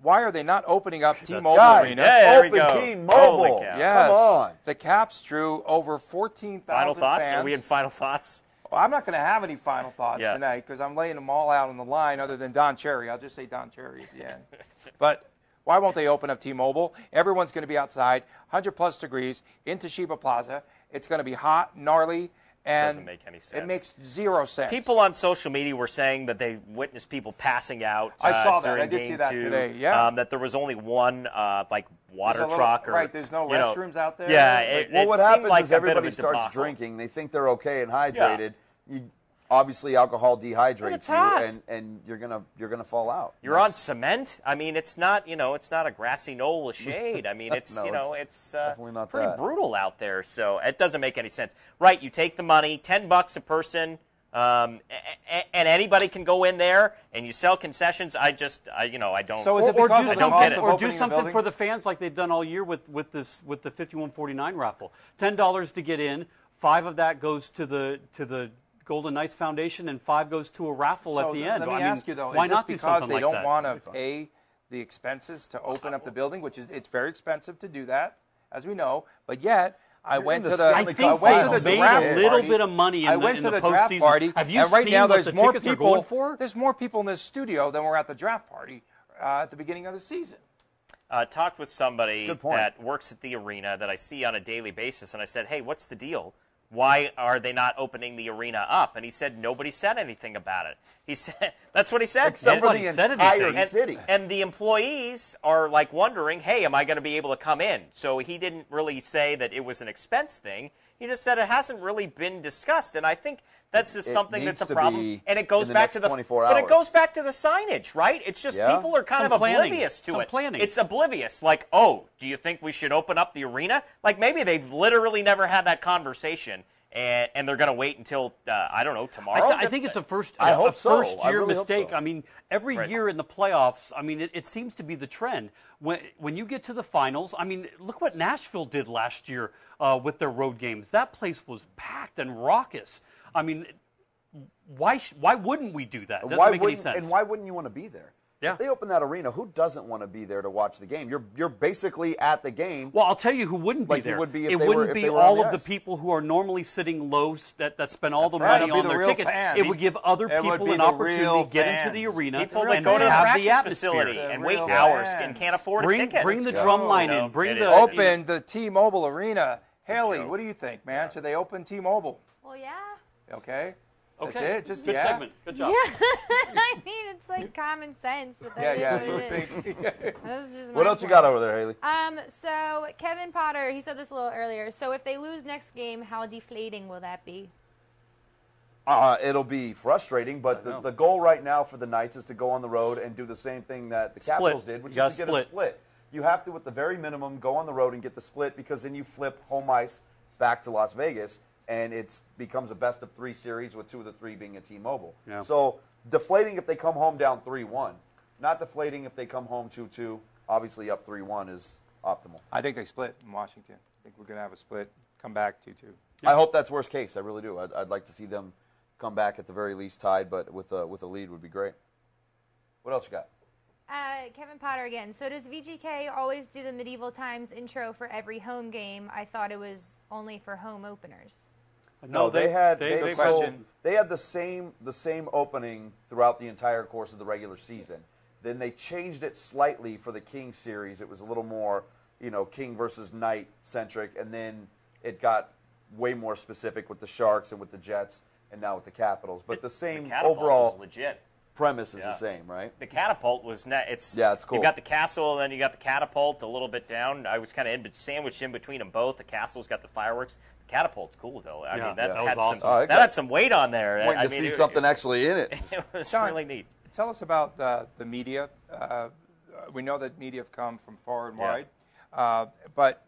Why are they not opening up T-Mobile Guys, Arena? Yeah, there we go. team Holy mobile. cow. Yes, Come on. the Caps drew over fourteen thousand Final thoughts? fans. Are we in final thoughts? Well, I'm not going to have any final thoughts Yeah. tonight because I'm laying them all out on the line. Other than Don Cherry, I'll just say Don Cherry at the end. but why won't they open up T-Mobile? Everyone's going to be outside, 100 plus degrees in Toshiba Plaza. It's going to be hot, gnarly, and Doesn't make any sense. It makes zero sense. People on social media were saying that they witnessed people passing out. I uh, saw that. during I did game see that two. today, yeah. um, that there was only one uh, like water little- truck or right, there's no you know- restrooms out there? Yeah, Like, it, well, it what seemed happens like is a bit of everybody starts debacle. drinking. They think they're okay and hydrated. You obviously alcohol dehydrates you, and, and you're gonna you're gonna fall out. You're on cement. I mean, it's not you know, it's not a grassy knoll with shade. I mean, it's No, you know, it's, uh, definitely not pretty that. brutal out there. So it doesn't make any sense. Right? You take the money, ten bucks a person, um, a- a- and anybody can go in there and you sell concessions. I just, I, you know, I don't. So is it or because do of don't something, get it. or do opening the something for the fans like they've done all year with, with this with the 5149 raffle. Ten dollars to get in. Five of that goes to the to the Golden Knights Foundation, and five goes to a raffle So at the th- end. Let me I mean, ask you though: why is not this because something they like don't want to pay the expenses to open up the building, which is it's very expensive to do that, as we know. But yet, I You're went to the the, I think I went to they've the made draft a little party. bit of money in I the, went in to the the draft postseason. party, Have you and right seen now what there's the more tickets are people. going for? There's more people in this studio than were at the draft party uh, at the beginning of the season. uh, talked with somebody that works at the arena that I see on a daily basis, and I said, "Hey, what's the deal? Why are they not opening the arena up?" And he said, "Nobody said anything about it." He said, "That's what he said." Except for the entire and, city. and the employees are like wondering, "Hey, am I going to be able to come in?" So he didn't really say that it was an expense thing. He just said it hasn't really been discussed, and I think that's just It something needs that's a problem. And it goes back to the 24 but it goes back to the signage, right? It's just Yeah. people are kind Some of planning. oblivious to Some it. planning. It's oblivious. Like, oh, do you think we should open up the arena? Like maybe they've literally never had that conversation, and and they're going to wait until uh, I don't know I, tomorrow. th- I think it's a first, I a hope so. first I year really hope mistake. so. I mean, every Right. year in the playoffs, I mean, it, it seems to be the trend. When when you get to the finals, I mean, look what Nashville did last year uh, with their road games. That place was packed and raucous. I mean, why sh- why wouldn't we do that? It doesn't why make any wouldn't sense. and why wouldn't you want to be there? Yeah. If they open that arena, who doesn't want to be there to watch the game? You're you're basically at the game. Well, I'll tell you who wouldn't be Like you there. would be if it they wouldn't were- if be they were all on of the the people who are normally sitting low that, that spend all That's the right, money on the their real tickets. fans. It would give other It people an opportunity to get into the arena People and go to the have practice the atmosphere. facility The and wait real hours and can't afford Bring- a ticket. bring the drum line in, bring the- Open the T-Mobile Arena. Haley, what do you think, man? Should they open T-Mobile? Well, yeah. Okay. That's Okay. it. Just Good yeah. segment. Good job. Yeah, I mean it's like common sense, but that Yeah, is yeah. what You it would is. think. That's just What my else you got over there, Haley? Um, so Kevin Potter, he said this a little earlier. So if they lose next game, how deflating will that be? Uh, it'll be frustrating, but the, the goal right now for the Knights is to go on the road and do the same thing that the Split. Capitals did, which You is to gotta get split. a split. You have to, at the very minimum, go on the road and get the split because then you flip home ice back to Las Vegas, and it becomes a best of three series with two of the three being at T-Mobile. Yeah. So deflating if they come home down three-one, not deflating if they come home two-two. Obviously, up three-one is optimal. I think they split in Washington. I think we're going to have a split. Come back two-two. I hope that's worst case. I really do. I'd, I'd like to see them come back at the very least tied, but with a, with a lead would be great. What else you got? Uh, Kevin Potter again. So does VGK always do the medieval times intro for every home game? I thought it was only for home openers. No, they, had they- they, they- so they had the same the same opening throughout the entire course of the regular season. Then they changed it slightly for the King series. It was a little more, you know, King versus Knight centric, and then it got way more specific with the Sharks and with the Jets, and now with the Capitals. But the same the overall legit. Premise is Yeah. the same, right? The catapult was ne- it's Yeah, it's cool. You got the castle, and then you got the catapult a little bit down. I was kind of in, sandwiched in between them both. The castle's got the fireworks. The catapult's cool though. I Yeah, mean, that, yeah, that was had awesome. some Oh, that got- had some weight on there. Waiting I to mean, see it- something actually in it. It was Sean, really neat. Tell us about uh, the media. Uh, we know that media have come from far and Yeah. wide, uh, but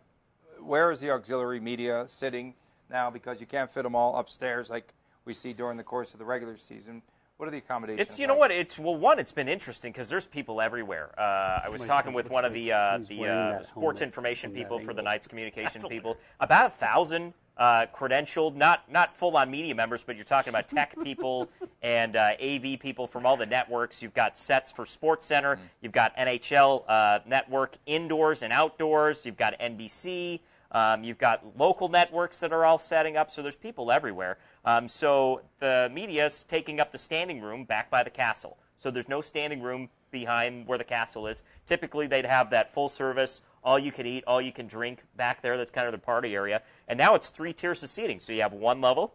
where is the auxiliary media sitting now? Because you can't fit them all upstairs like we see during the course of the regular season. What are the accommodations? It's you know like? what it's well one it's been interesting because there's people everywhere. Uh, I was talking with one of the uh, the uh, sports information people for the angle. Knights communication people. About a thousand uh, credentialed, not not full on media members, but you're talking about tech people and uh, AV people from all the networks. You've got sets for Sports Center. You've got NHL uh, network indoors and outdoors. You've got NBC. Um, you've got local networks that are all setting up, so there's people everywhere. Um, so the media's taking up the standing room back by the castle. So there's no standing room behind where the castle is. Typically, they'd have that full service, all you can eat, all you can drink back there. That's kind of the party area. And now it's three tiers of seating. So you have one level,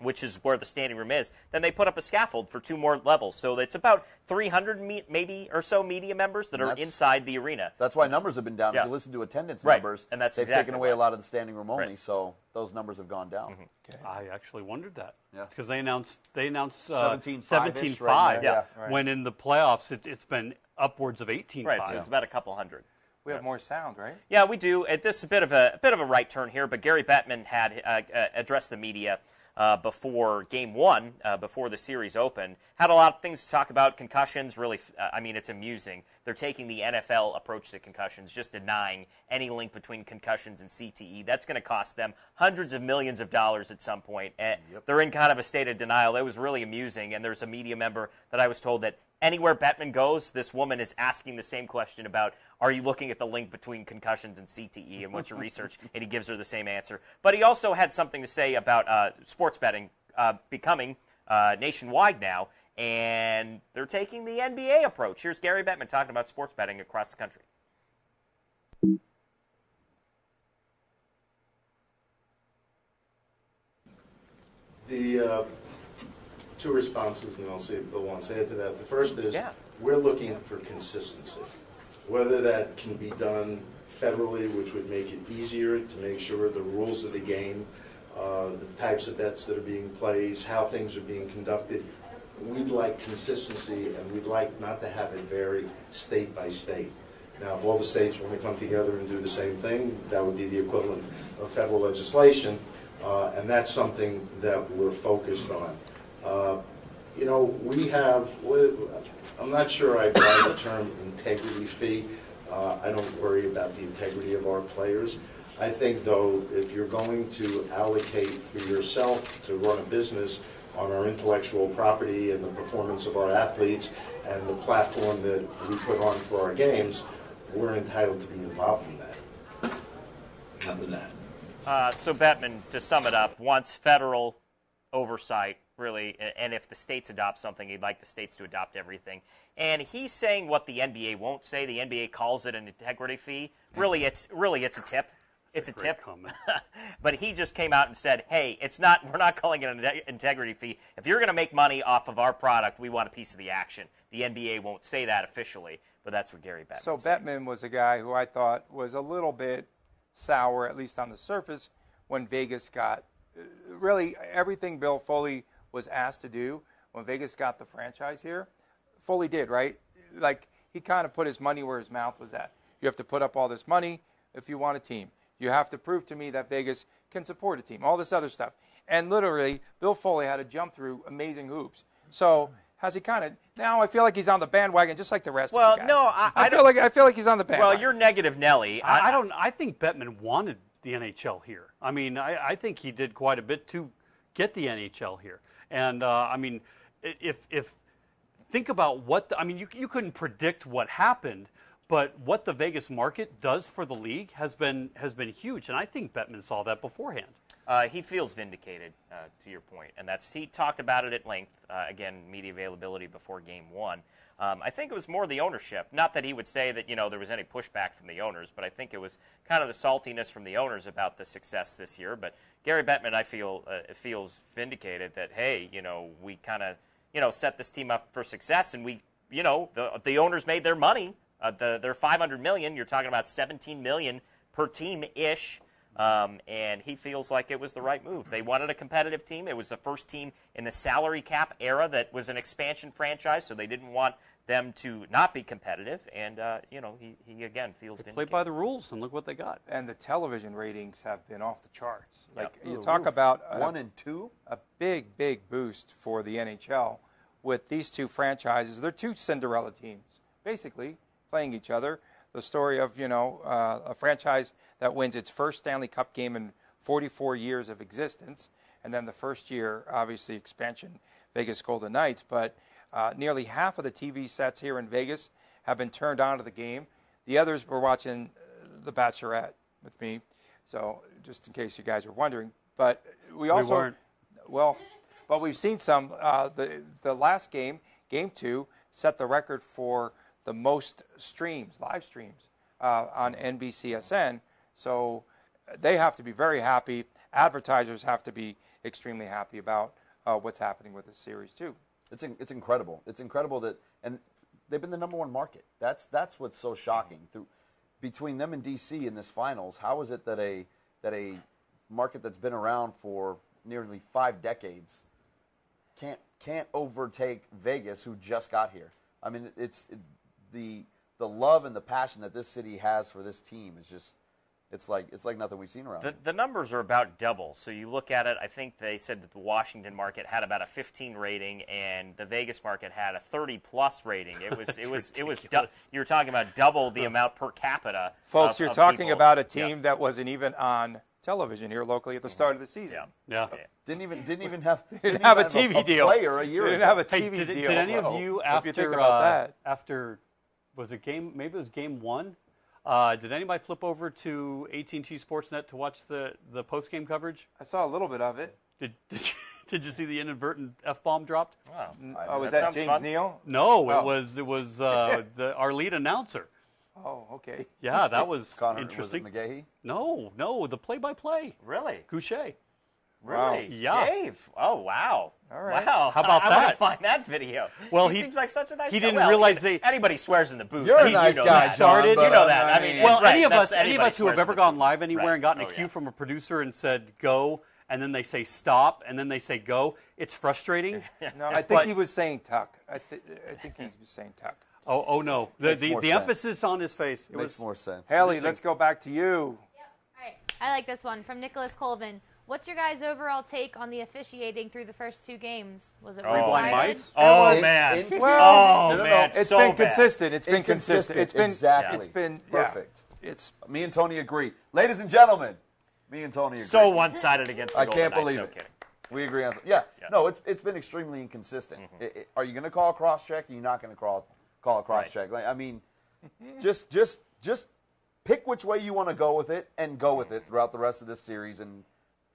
which is where the standing room is. Then they put up a scaffold for two more levels. So it's about 300 me- maybe or so media members that are inside the arena. That's why numbers have been down. Yeah. If you listen to attendance Right, numbers, and that's they've exactly taken away why. a lot of the standing room only, Right. Mm-hmm. so those numbers have gone down. I actually wondered that. Yeah. Because they announced they announced uh, 17-5-ish 17-5, right now. Yeah, when in the playoffs it, it's been upwards of 18-5. Right, so it's about a couple hundred. we have more sound, right? Yeah, we do. This is a bit of a, a bit of a right turn here, but Gary Bettman had uh, uh, addressed the media uh, before Game One, uh, before the series opened. Had a lot of things to talk about. Concussions, really. Uh, I mean, it's amusing. They're taking the NFL approach to concussions, just denying any link between concussions and CTE. That's going to cost them hundreds of millions of dollars at some point. And They're in kind of a state of denial. It was really amusing. And there's a media member that I was told that anywhere Bettman goes, this woman is asking the same question about, are you looking at the link between concussions and CTE and what's your research? And he gives her the same answer. But he also had something to say about uh, sports betting uh, becoming uh, nationwide now, and they're taking the NBA approach. Here's Gary Bettman talking about sports betting across the country. The uh, two responses, and I'll see if Bill wants to add to that. The first is, Yeah. we're looking for consistency. Whether that can be done federally, which would make it easier to make sure the rules of the game, uh, the types of bets that are being placed, how things are being conducted, we'd like consistency, and we'd like not to have it vary state by state. Now, if all the states want to come together and do the same thing, that would be the equivalent of federal legislation, uh, and that's something that we're focused on. Uh, You know, we have, I'm not sure I buy the term integrity fee. Uh, I don't worry about the integrity of our players. I think, though, if you're going to allocate for yourself to run a business on our intellectual property and the performance of our athletes and the platform that we put on for our games, we're entitled to be involved in that. Other than that. Uh, so, Bettman, to sum it up, wants federal oversight, really, and if the states adopt something, he'd like the states to adopt everything. And he's saying what the NBA won't say. The NBA calls it an integrity fee. Really, it's really it's a tip. It's a, great tip. but he just came out and said, "Hey, it's not. We're not calling it an integrity fee. If you're going to make money off of our product, we want a piece of the action." The NBA won't say that officially, but that's what Gary Bettman. So said. Bettman was a guy who I thought was a little bit sour, at least on the surface, when Vegas got uh, really everything Bill Foley was asked to do when Vegas got the franchise here. Foley did right, like he kind of put his money where his mouth was at. You have to put up all this money if you want a team. You have to prove to me that Vegas can support a team. All this other stuff, and literally, Bill Foley had to jump through amazing hoops. So. Has he kind of now? I feel like he's on the bandwagon, just like the rest Well, of you guys. no, I- I feel don't- like I feel like he's on the bandwagon. well, you're negative, Nelly. I, I don't. I think Bettman wanted the NHL here. I mean, I, I think he did quite a bit to get the NHL here. And uh, I mean, if if think about what the, I mean, you you couldn't predict what happened, but what the Vegas market does for the league has been has been huge. And I think Bettman saw that beforehand. Uh, he feels vindicated, uh, to your point, and that's he talked about it at length. Uh, again, media availability before Game One. Um, I think it was more the ownership. Not that he would say that you know there was any pushback from the owners, but I think it was kind of the saltiness from the owners about the success this year. But Gary Bettman, I feel, uh, feels vindicated that hey, you know, we kind of you know set this team up for success, and we you know the the owners made their money. Uh, the, they're 500 million. You're talking about 17 million per team ish. Um, and he feels like it was the right move. They wanted a competitive team. It was the first team in the salary cap era that was an expansion franchise, so they didn't want them to not be competitive. And uh, you know, he, he again feels Play vindicated. by the rules, and look what they got. and the television ratings have been off the charts. Like Through you the talk roof. about a, One and two? a big, big boost for the NHL with these two franchises. They're two Cinderella teams, basically playing each other. The story of you know uh, a franchise that wins its first Stanley Cup game in 44 years of existence, and then the first year, obviously expansion, Vegas Golden Knights. But uh, nearly half of the TV sets here in Vegas have been turned on to the game. The others were watching uh, The Bachelorette with me, so just in case you guys were wondering. But we also weren't. well, but we've seen some. Uh, the the last game, game two, set the record for the most streams, live streams, uh, on NBCSN. So uh, they have to be very happy. Advertisers have to be extremely happy about uh, what's happening with this series too. It's in, it's incredible. It's incredible that and they've been the number one market. That's that's what's so shocking. Through between them and DC in this finals, how is it that a that a market that's been around for nearly five decades can't can't overtake Vegas, who just got here? I mean, it's it, the the love and the passion that this city has for this team is just it's like it's like nothing we've seen around. The, the numbers are about double. So you look at it, I think they said that the Washington market had about a 15 rating and the Vegas market had a 30 plus rating. It was it was it was du- you were talking about double the amount per capita. Folks, of- you're of talking people. about a Yeah. team that wasn't even on television here locally at the start of the season. Yeah. Yeah. didn't even didn't even have Didn't have a even TV deal. player a year didn't ago. have a Hey, TV did, deal. did any of you after you think about uh, that, after was it game? Maybe it was game one. Uh, did anybody flip over to AT&T Sportsnet to watch the the post game coverage? I saw a little bit of it. Did did you, did you see the inadvertent f bomb dropped? Wow. Oh, was That that, James fun. Neal? No, Oh. it was it was uh, the our lead announcer. Oh, okay. Yeah, that was Connor interesting. Was it McGahee? No, no, the play by play. Really? Goucher. Really? Yeah. Dave. Oh wow. All right. Wow. How about I want to that? find that video. Well, he, he- seems like such a nice. he guy. didn't Well, realize they- Anybody swears in the booth. You're a you- you know guy, that. Started- John, You know that. I mean, Well, right, any of us, any of us who have ever gone live anywhere Right. and gotten a Oh, cue yeah. from a producer and said go, and then they say stop, and then they say go, it's frustrating. No, I think But- he was saying tuck. I, th- I think he was saying tuck. Oh, oh no, the the, the emphasis on his face. It Makes was more sense. Haley, let's go back to you. All right, I like this one from Nicholas Colvin. What's your guys' overall take on the officiating through the first two games? Was it Oh, blind mice? Oh It- man. it- Well, oh no, no, no. man. It's so been bad. consistent. It's been consistent. It's been exactly. It's been yeah. Perfect. It's Me and Tony agree. Ladies and gentlemen, me and Tony agree. So one-sided against. The I can't believe no it. Kidding. We agree on something. Yeah. Yeah. No, it's it's been extremely inconsistent. Mm-hmm. I- I- are you going to call a cross check? Are you not going to call call a cross Right. check? Like, I mean, just just just pick which way you want to go with it and go with it throughout the rest of this series, and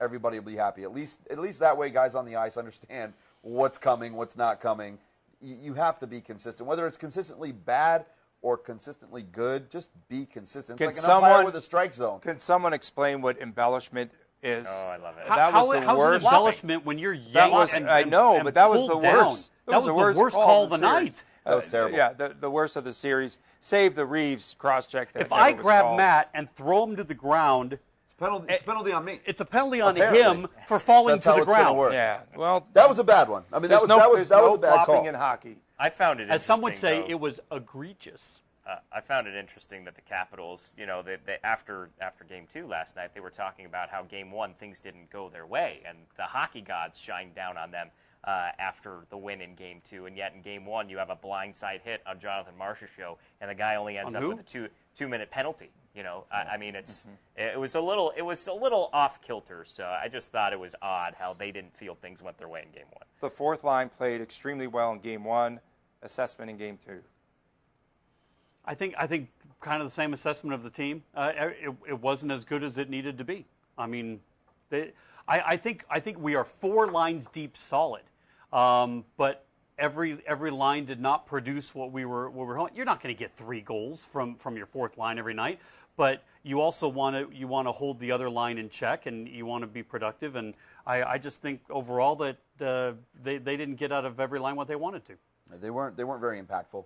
everybody will be happy. At least at least that way, guys on the ice understand what's coming, what's not coming. You, you have to be consistent, whether it's consistently bad or consistently good. Just be consistent. Can like an umpire someone with a strike zone. Can someone explain what embellishment is? Oh, I love it. How- That was how- the how's worst. an embellishment when you're yanked That was, and, I know, and but that was the down? worst. That was the worst call of the series. night. That was Uh, terrible. Yeah, the, the worst of the series. Save the Reaves cross check. That If I grab called. Matt and throw him to the ground, It's penalty. It's penalty on me. it's a penalty on Apparently. him for falling That's to how the it's gonna ground. work. Yeah, well, That was a bad one. I mean, that there's was no, that was there's that was a bad flopping call. in hockey. I found it. As some would interesting, say, though. it was egregious. uh, I found it interesting that the Capitals, you know, they, they, after after Game Two last night, they were talking about how Game One things didn't go their way, and the hockey gods shined down on them uh, after the win in Game Two. And yet in Game One, you have a blindside hit on Jonathan Marchessault, and the guy only ends On up who? with a two two minute penalty. You know, I, I mean, it's Mm-hmm. it was a little it was a little off kilter. So I just thought it was odd how they didn't feel things went their way in Game One. The fourth line played extremely well in game one. Assessment in game two. I think I think kind of the same assessment of the team. Uh, it, it wasn't as good as it needed to be. I mean, they, I, I think I think we are four lines deep, solid, um, but every every line did not produce what we were what we were. hoping. You're not going to get three goals from from your fourth line every night, but you also want to you want to hold the other line in check, and you want to be productive. And I, I just think overall that uh, they they didn't get out of every line what they wanted to. They weren't. They weren't very impactful.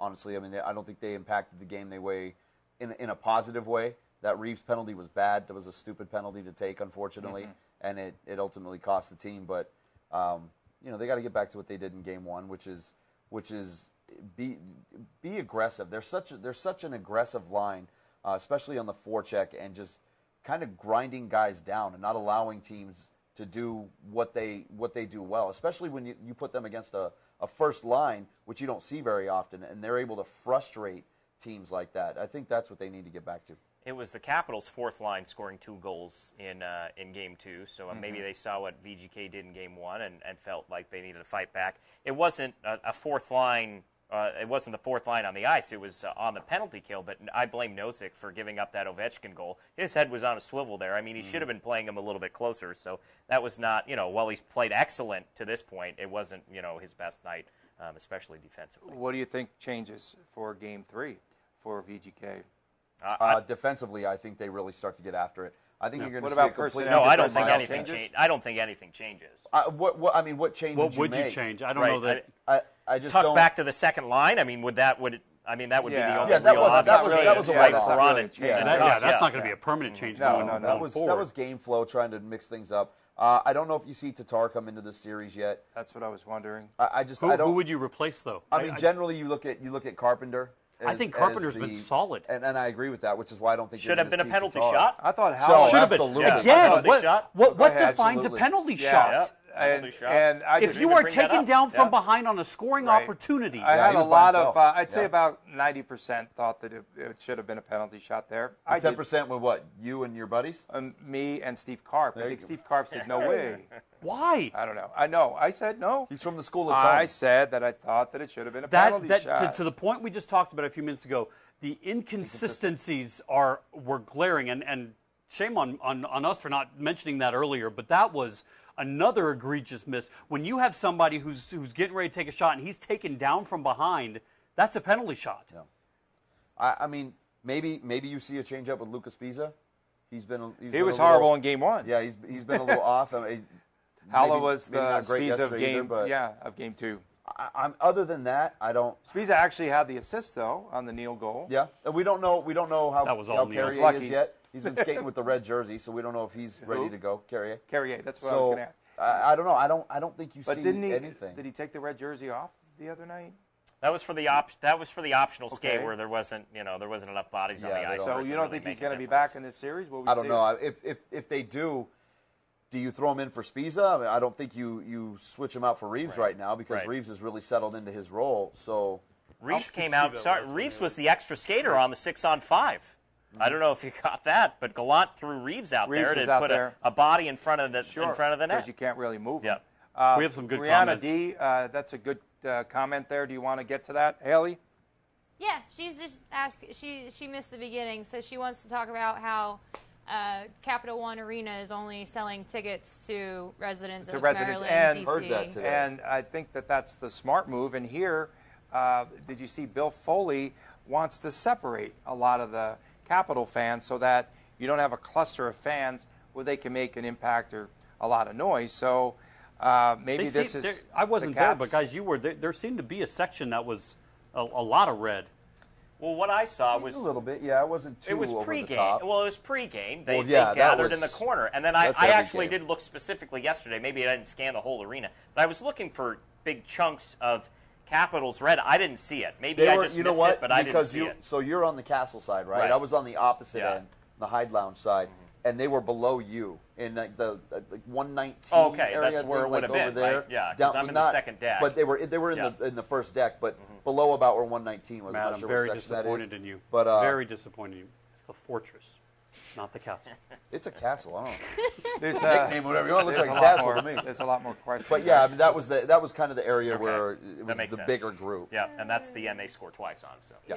Honestly, I mean, they, I don't think they impacted the game. They way in in a positive way. That Reaves penalty was bad. That was a stupid penalty to take, unfortunately, and it, it ultimately cost the team. But um, you know, they got to get back to what they did in game one, which is which is be be aggressive. They're such a, they're such an aggressive line, uh, especially on the forecheck, and just kind of grinding guys down and not allowing teams to do what they what they do well, especially when you, you put them against a, a first line, which you don't see very often, and they're able to frustrate teams like that. I think that's what they need to get back to. It was the Capitals' fourth line scoring two goals in uh, in Game Two, so uh, maybe they saw what VGK did in Game One and, and felt like they needed to fight back. It wasn't a, a fourth line. Uh, it wasn't the fourth line on the ice. It was uh, on the penalty kill. But I blame Nosek for giving up that Ovechkin goal. His head was on a swivel there. I mean, he should have been playing him a little bit closer. So that was not, you know, while he's played excellent to this point, it wasn't, you know, his best night, um, especially defensively. What do you think changes for game three for VGK? Uh, defensively, I think they really start to get after it. I think Yeah. you're going What to see about a completely personnel? No, I don't think anything Sanders. change. I don't think anything changes. I, what, what, I mean, what change What would you would you change? I don't Right, know that. I, I just Tuch don't. back to the second line. I mean, would that would it, I mean that would be the only Yeah, that real was- obvious that was- change, that was a right? one-off. Really change. Yeah, And and that, yeah, that's yeah. not going to be a permanent change. No, going, no, no. that was forward. that was game flow trying to mix things up. Uh, I don't know if you see Tatar come into this series yet. That's what I was wondering. I, I just Who, I don't. who would you replace though? I mean, generally you look at you look at Carpenter. I think as Carpenter's the- been solid. and, and I agree with that, which is why I don't think Should have been a penalty shot. I thought So, Howell. Should have been. absolutely. Yeah. Again, Penalty what, shot. what, what defines absolutely. a penalty Yeah. shot? Yep. And, and I If you even are taken down from Yeah. behind on a scoring Right. opportunity, I Yeah, had a lot of. Uh, I'd say about ninety percent thought that it, it should have been a penalty shot there. Ten percent with what you and your buddies. Um, me and Steve Carp. There I you think go. Steve Carp said no way. why? I don't know. I know. I said no. He's from the school of I said that I thought that it should have been a That, penalty that shot. to, to the point we just talked about a few minutes ago, the inconsistencies are were glaring, and, and shame on, on, on us for not mentioning that earlier. But that was another egregious miss. When you have somebody who's who's getting ready to take a shot and he's taken down from behind, that's a penalty shot. I, I mean, maybe maybe you see a change up with Luca Sbisa. He's been. He's he been was a little- horrible in game one. Yeah, he's he's been a little off. I mean, Haula was the not Sbisa of yesterday either, game. but yeah, of game two. I, I'm other than that, I don't. Sbisa actually had the assist though on the Neal goal. Yeah, and we don't know. We don't know how That was all how Neal's lucky. is yet. He's been skating with the red jersey, so we don't know if he's ready Who? to go. Carrier. Carrier. That's what I was going to ask. I, I don't know. I don't. I don't think you But see didn't he? anything. Did he take the red jersey off the other night? That was for the op- That was for the optional skate where there wasn't, you know, there wasn't enough bodies on the ice. don't- So you don't really think he's going to be back in this series? Will we I don't see know. it? If if if they do, do you throw him in for Sbisa? I, mean, I don't think you you switch him out for Reaves right, now because Right. Reaves has really settled into his role. So Reaves came out. Sorry, Reaves was the extra skater on the six on 5 I don't know if you got that, but Gallant threw Reaves out Reaves there is to out put there. a, a body in front of the Sure, in front of the net because net. you can't really move Yeah. Uh, We have some good Rihanna comments. D, uh, that's a good uh, comment there. Do you want to get to that, Haley? Yeah, she's just asked. She she missed the beginning, so she wants to talk about how uh, Capital One Arena is only selling tickets to residents to of residents Maryland, and DC. And I think that that's the smart move. And here, uh, did you see Bill Foley wants to separate a lot of the Capital fans so that you don't have a cluster of fans where they can make an impact or a lot of noise. So uh, maybe They this seem- is. I wasn't the there, but guys, you were. There, there seemed to be a section that was a, a lot of red. Well, what I saw was a little bit. Yeah, it wasn't too it was over the top. Well, it was pre-game. They, Well, yeah, they that gathered in the corner, and then I, I actually game. did look specifically yesterday. Maybe I didn't scan the whole arena, but I was looking for big chunks of Capitals red. I didn't see it. Maybe They I were, just you know missed what? it, but I didn't because see you, it. so you're on the castle side, right? Right. I was on the opposite Yeah. end, the Hyde Lounge side, and they were below you in like the uh, like 119. Oh, okay, area, that's where think, it would like have over been, there. right? Yeah, 'cause Down- I'm in the second deck. But they were they were in Yeah. Mm-hmm. the in the first deck, but below about where 119 was. I'm Matt, I'm sure very what that is. disappointed in you. But uh, very disappointed in you. It's the fortress, not the castle. It's a castle. I don't know. There's Nickname uh, whatever you want. It looks there's like a a lot castle more- to me. There's a lot more questions. But yeah, I mean, that was the that was kind of the area Okay. where it That was makes the sense. bigger group. Yeah, and that's the end they score twice on. So Yeah.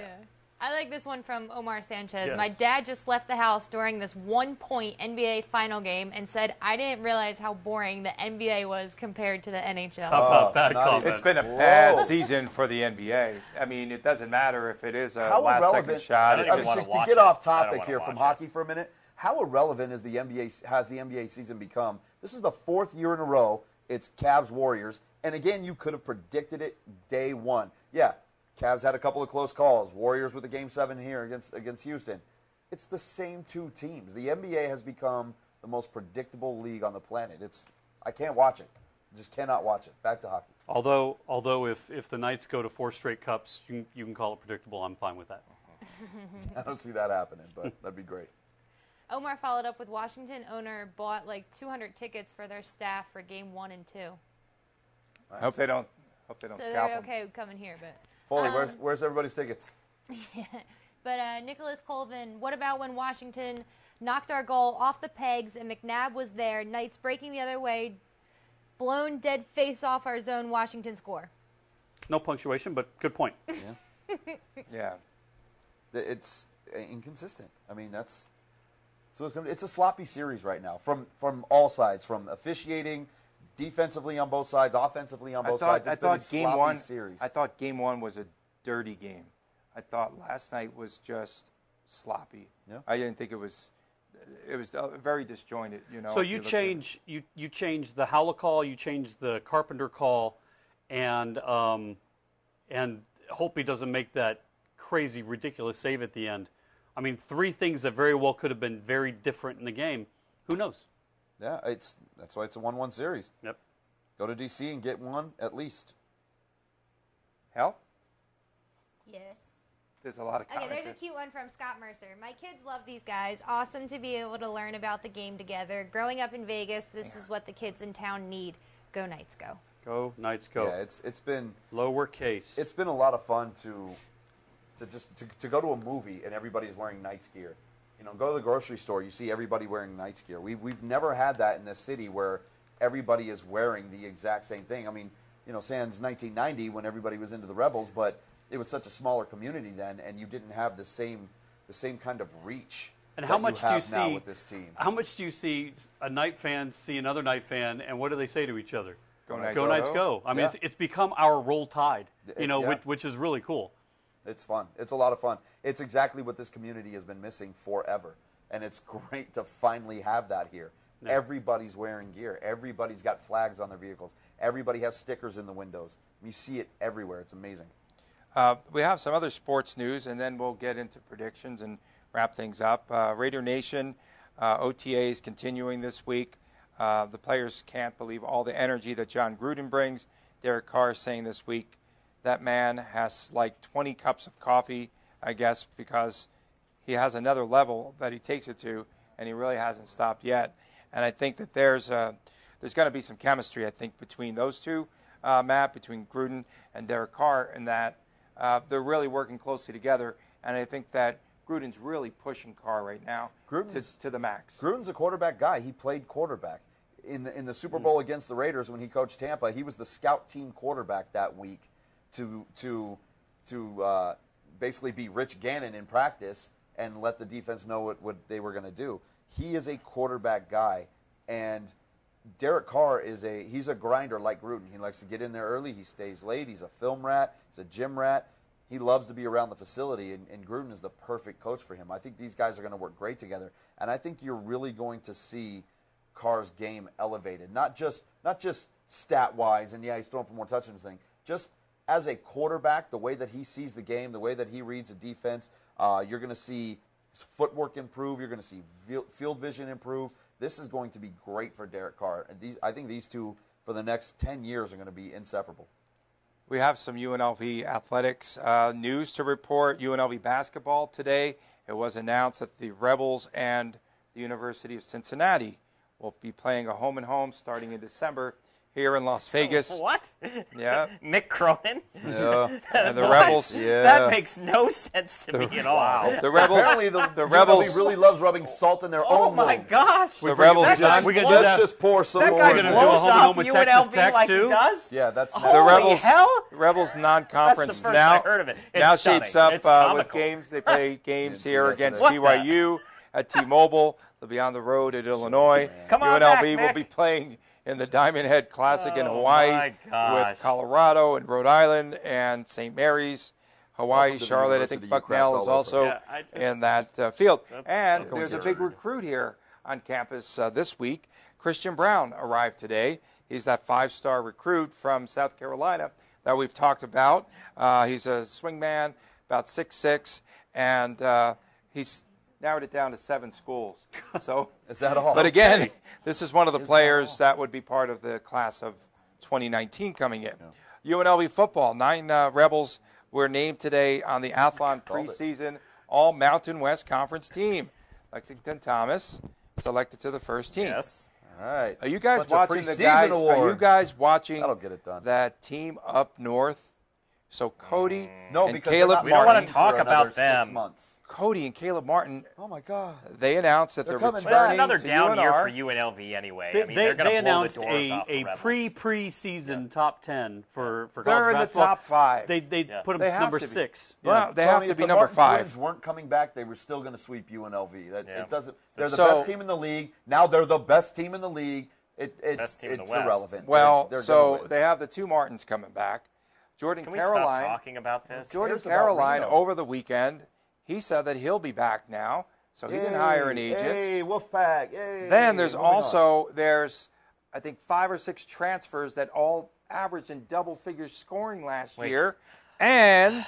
I like this one from Omar Sanchez. Yes. My dad just left the house during this one point NBA final game and said, I didn't realize how boring the NBA was compared to the NHL. How about that? It's been a bad season for the NBA. I mean, it doesn't matter if it is a How last second shot. I It mean, just- to, to get off topic here from hockey for a minute, how irrelevant is the NBA? Has the NBA season become? This is the fourth year in a row. It's Cavs Warriors, and again, you could have predicted it day one. Yeah, Cavs had a couple of close calls. Warriors with a game seven here against against Houston. It's the same two teams. The NBA has become the most predictable league on the planet. It's I can't watch it. Just cannot watch it. Back to hockey. Although, although if, if the Knights go to four straight cups, you can, you can call it predictable. I'm fine with that. I don't see that happening, but that'd be great. Omar followed up with Washington owner bought like 200 tickets for their staff for game one and two. I hope they don't. Hope they don't so scalp they're them. okay coming here, but. Foley, Um, where's where's everybody's tickets? But uh, Nicholas Colvin, what about when Washington knocked our goal off the pegs and McNabb was there? Knights breaking the other way, blown dead face off our zone. Washington score. No punctuation, but good point. Yeah. Th- It's inconsistent. I mean, that's so it's, it's a sloppy series right now from from all sides, from officiating, defensively on both sides, offensively on I both thought, sides. I It's a thought game one. series. I thought game one was a dirty game. I thought last night was just sloppy. Yeah. I didn't think it was. It was uh, very disjointed. You know. so if you change you you change the Haula call, you change the Carpenter call, and um, and hope he doesn't make that crazy ridiculous save at the end. I mean, three things that very well could have been very different in the game. Who knows? Yeah, it's that's why it's a one-one series. Yep. Go to DC and get one at least. Hell, Yes. there's a lot of Okay, comments. there's a cute one from Scott Mercer. My kids love these guys. Awesome to be able to learn about the game together. Growing up in Vegas, this is what the kids in town need. Go Knights, go. Go Knights, go. Yeah, it's it's been lowercase. It's been a lot of fun to to just to, to go to a movie and everybody's wearing Knights gear. You know, go to the grocery store, you see everybody wearing Knights gear. We we've never had that in this city where everybody is wearing the exact same thing. I mean, you know, sans 1990 when everybody was into the Rebels, but it was such a smaller community then, and you didn't have the same the same kind of reach. And how much do you have now see with this team? How much do you see a Knight fan see another Knight fan, and what do they say to each other? Go Knights, go! go. Knights, go! I mean, Yeah. it's, it's become our roll tide, you know, yeah. which, which is really cool. It's fun. It's a lot of fun. It's exactly what this community has been missing forever. And it's great to finally have that here. Yeah. Everybody's wearing gear. Everybody's got flags on their vehicles. Everybody has stickers in the windows. You see it everywhere. It's amazing. Uh, we have some other sports news, and then we'll get into predictions and wrap things up. Uh, Raider Nation uh, OTA is continuing this week. Uh, the players can't believe all the energy that Jon Gruden brings. Derek Carr is saying this week that man has like 20 cups of coffee, I guess, because he has another level that he takes it to, and he really hasn't stopped yet. And I think that there's uh, there's going to be some chemistry, I think, between those two, uh, Matt, between Gruden and Derek Carr, and that uh, they're really working closely together. And I think that Gruden's really pushing Carr right now to, to the max. Gruden's a quarterback guy. He played quarterback. in the, in the Super Bowl against the Raiders when he coached Tampa, he was the scout team quarterback that week to to to uh, basically be Rich Gannon in practice and let the defense know what, what they were going to do. He is a quarterback guy, and Derek Carr is a he's a grinder like Gruden. He likes to get in there early. He stays late. He's a film rat. He's a gym rat. He loves to be around the facility, and, and Gruden is the perfect coach for him. I think these guys are going to work great together, and I think you're really going to see Carr's game elevated, not just not just stat wise, and yeah, he's throwing for more touchdowns thing, just as a quarterback, the way that he sees the game, the way that he reads a defense, uh, you're going to see his footwork improve. You're going to see field vision improve. This is going to be great for Derek Carr. And these, I think these two, for the next 10 years, are going to be inseparable. We have some UNLV athletics uh, news to report. UNLV basketball today. It was announced that the Rebels and the University of Cincinnati will be playing a home and home starting in December here in Las Vegas. What? Yeah. Mick Cronin? Yeah. And the What? Rebels. That makes no sense to The- me at all. Wow. The Rebels. Apparently, the, the UNLV Rebels really loves rubbing salt in their Oh own Oh my wounds. gosh. The Rebels. Let's non- just, let's just pour some That more. guy in there. blows home off home with Texas UNLV Tech, like too? he does? Yeah, that's the Rebels. hell? Rebels non-conference That's the first now. I heard of it. It's now stunning. shapes up It's uh, with games. They play games here against. What the- BYU at T-Mobile. They'll be on the road at Illinois. Come on UNLV will be playing in the Diamond Head Classic in Oh, Hawaii with Colorado and Rhode Island and St. Mary's. Hawaii, Welcome Charlotte. I think Bucknell is also Yeah, just- in that uh, field. And that's there's a big recruit here on campus uh, this week. Christian Brown arrived today. He's that five-star recruit from South Carolina that we've talked about. Uh, he's a swingman, about six six, and uh, he's narrowed it down to seven schools. So, Is that all? but again, this is one of the players that would be part of the class of 2019 coming in. UNLV football, nine uh, Rebels were named today on the Athlon preseason All Mountain West Conference team. Lexington Thomas selected to the first team. Yes. All right. Are you guys Bunch watching the guys? Are you guys watching That'll get it done. that team up north? So Cody mm. No, and because Caleb not We don't Martin. wanna talk another about six them. months. Cody and Caleb Martin. Oh my God. They announced that They're they're, coming But it's returning another to down year for UNLV anyway. They, I mean, they, they're going they to blow the announced doors a, a Rebels. pre preseason top ten for for They're college in the top five. They they Yeah. put them They have number to be. six. Well, they Tony, have to be the number Martin five. Twins weren't coming back, they were still going to sweep UNLV. That Yeah. it doesn't. They're the So- best team in the league. Now they're the best team in the league. It, it, Best team in the it's West. irrelevant. Well, They're- they're so they have the two Martins coming back. Jordan Can we Caroline. stop talking about this? Jordan Cares about Caroline Reno. over the weekend, he said that he'll be back now, so he didn't hire an Hey, agent. Hey, Wolfpack. Hey. Then there's moving on. also there's I think five or six transfers that all averaged in double figures scoring last Wait. year, and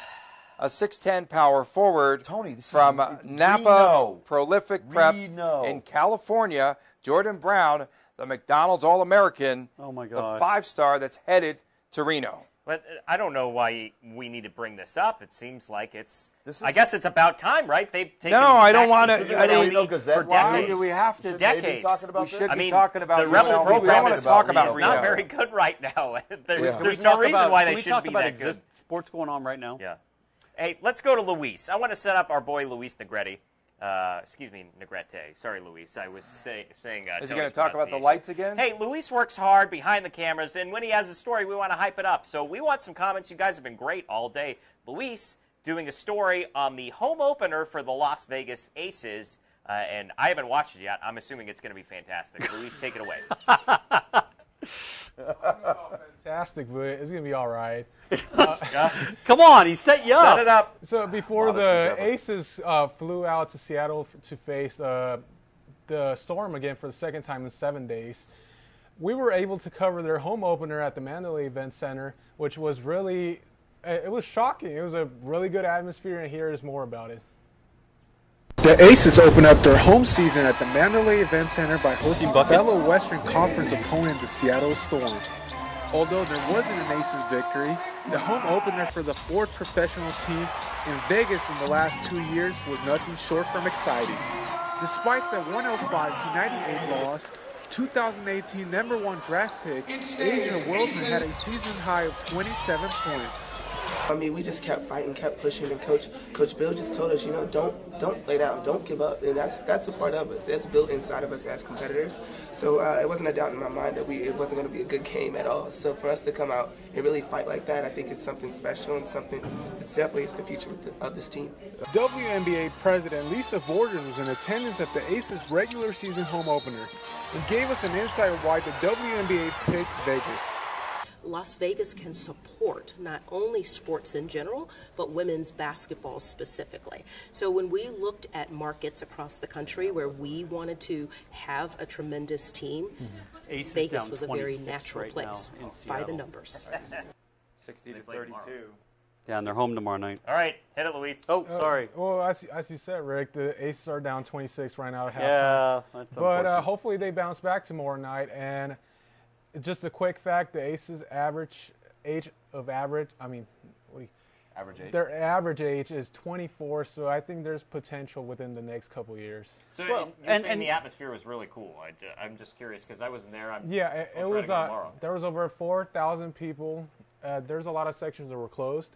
a 6'10 power forward Tony, this is- from uh, it's Napa Reno. Prolific Prep Reno. in California, Jordan Brown, the McDonald's All American, Oh my the five star that's headed to Reno. But uh, I don't know why we need to bring this up. It seems like it's. This I is- guess it's about time, right? They've taken. No, I don't wanna- to I the mean- Reno Reno Gazette. for Why do we have to- Should be decades. talking about We this? should I mean, talking about the Reno. Rebel We program don't want is, to talk about is not very good right now. There- Yeah. There's no reason about- why can they shouldn't be that good. exist- sports going on right now. Yeah. Hey, let's go to Luis. I want to set up our boy Luis Negretti. Uh, excuse me, Negrete. Sorry, Luis. I was say, saying. Uh, Is he going to talk about the lights again? Hey, Luis works hard behind the cameras, and when he has a story, we want to hype it up. So we want some comments. You guys have been great all day. Luis doing a story on the home opener for the Las Vegas Aces, uh, and I haven't watched it yet. I'm assuming it's going to be fantastic. Luis, take it away. fantastic, but it's gonna be all right. Come on, he set you up. Set it up. So before the. Aces uh, flew out to Seattle to face uh, the Storm again for the second time in seven days, we were able to cover their home opener at the Mandalay Event Center, which was really, uh, it was shocking. It was a really good atmosphere, and here is more about it. The Aces opened up their home season at the Mandalay Event Center by hosting Bucket? fellow Western Conference opponent, the Seattle Storm. Although there wasn't an Aces victory, the home opener for the fourth professional team in Vegas in the last two years was nothing short from exciting. Despite the 105 to 98 loss, 2018 number one draft pick, A'ja Wilson had a season high of 27 points. I mean, we just kept fighting, kept pushing, and Coach Coach Bill just told us, you know, don't don't lay down, don't give up, and that's that's a part of us. That's built inside of us as competitors. So uh, it wasn't a doubt in my mind that we it wasn't going to be a good game at all. So for us to come out and really fight like that, I think it's something special and something. It's definitely is the future of, this team. WNBA President Lisa Borders was in attendance at the Aces regular season home opener and gave us an insight why the WNBA picked Vegas. Las Vegas can support not only sports in general, but women's basketball specifically. So when we looked at markets across the country where we wanted to have a tremendous team, Ace is Vegas was a very natural right place by the numbers. 60 to 32. Yeah, and they're home tomorrow night. All right, hit it, Luis. Oh, Uh, sorry. well, as, you- as you said, Rick, the Aces are down 26 right now at halftime. Yeah, that's but uh, hopefully they bounce back tomorrow night. And just a quick fact: the Aces' average age of average, I mean, what you, Average age? Their average age is 24, so I think there's potential within the next couple years. So Well, you're and- saying and- the atmosphere was really cool. I, am just curious because I wasn't there. I'm, Yeah, it, it was. Uh, there was over four thousand people. Uh, there's a lot of sections that were closed,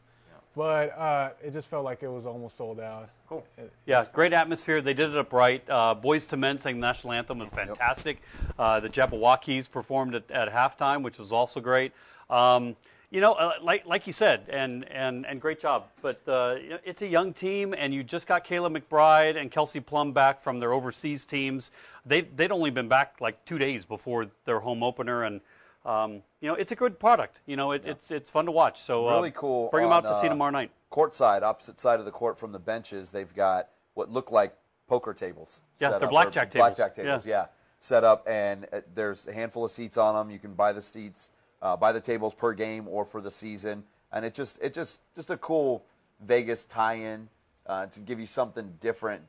but uh, it just felt like it was almost sold out. Cool. Yeah, great atmosphere. They did it up right. Uh, Boyz II Men sang the national anthem was fantastic. Uh, the Jabbawockeez performed at, at halftime, which was also great. Um, you know, uh, like like you said, and and and great job. But uh, it's a young team, and you just got Kayla McBride and Kelsey Plum back from their overseas teams. They they'd only been back like two days before their home opener, and um, you know, it's a good product. You know, it, it's it's fun to watch. So uh, really cool. Bring them out to see uh, tomorrow night. Courtside, opposite side of the court from the benches, they've got what look like poker tables. Yeah, they're up, blackjack tables. Blackjack tables, Yeah. yeah. Set up, and uh, there's a handful of seats on them. You can buy the seats, uh, buy the tables per game or for the season, and it just it just just a cool Vegas tie-in uh, to give you something different.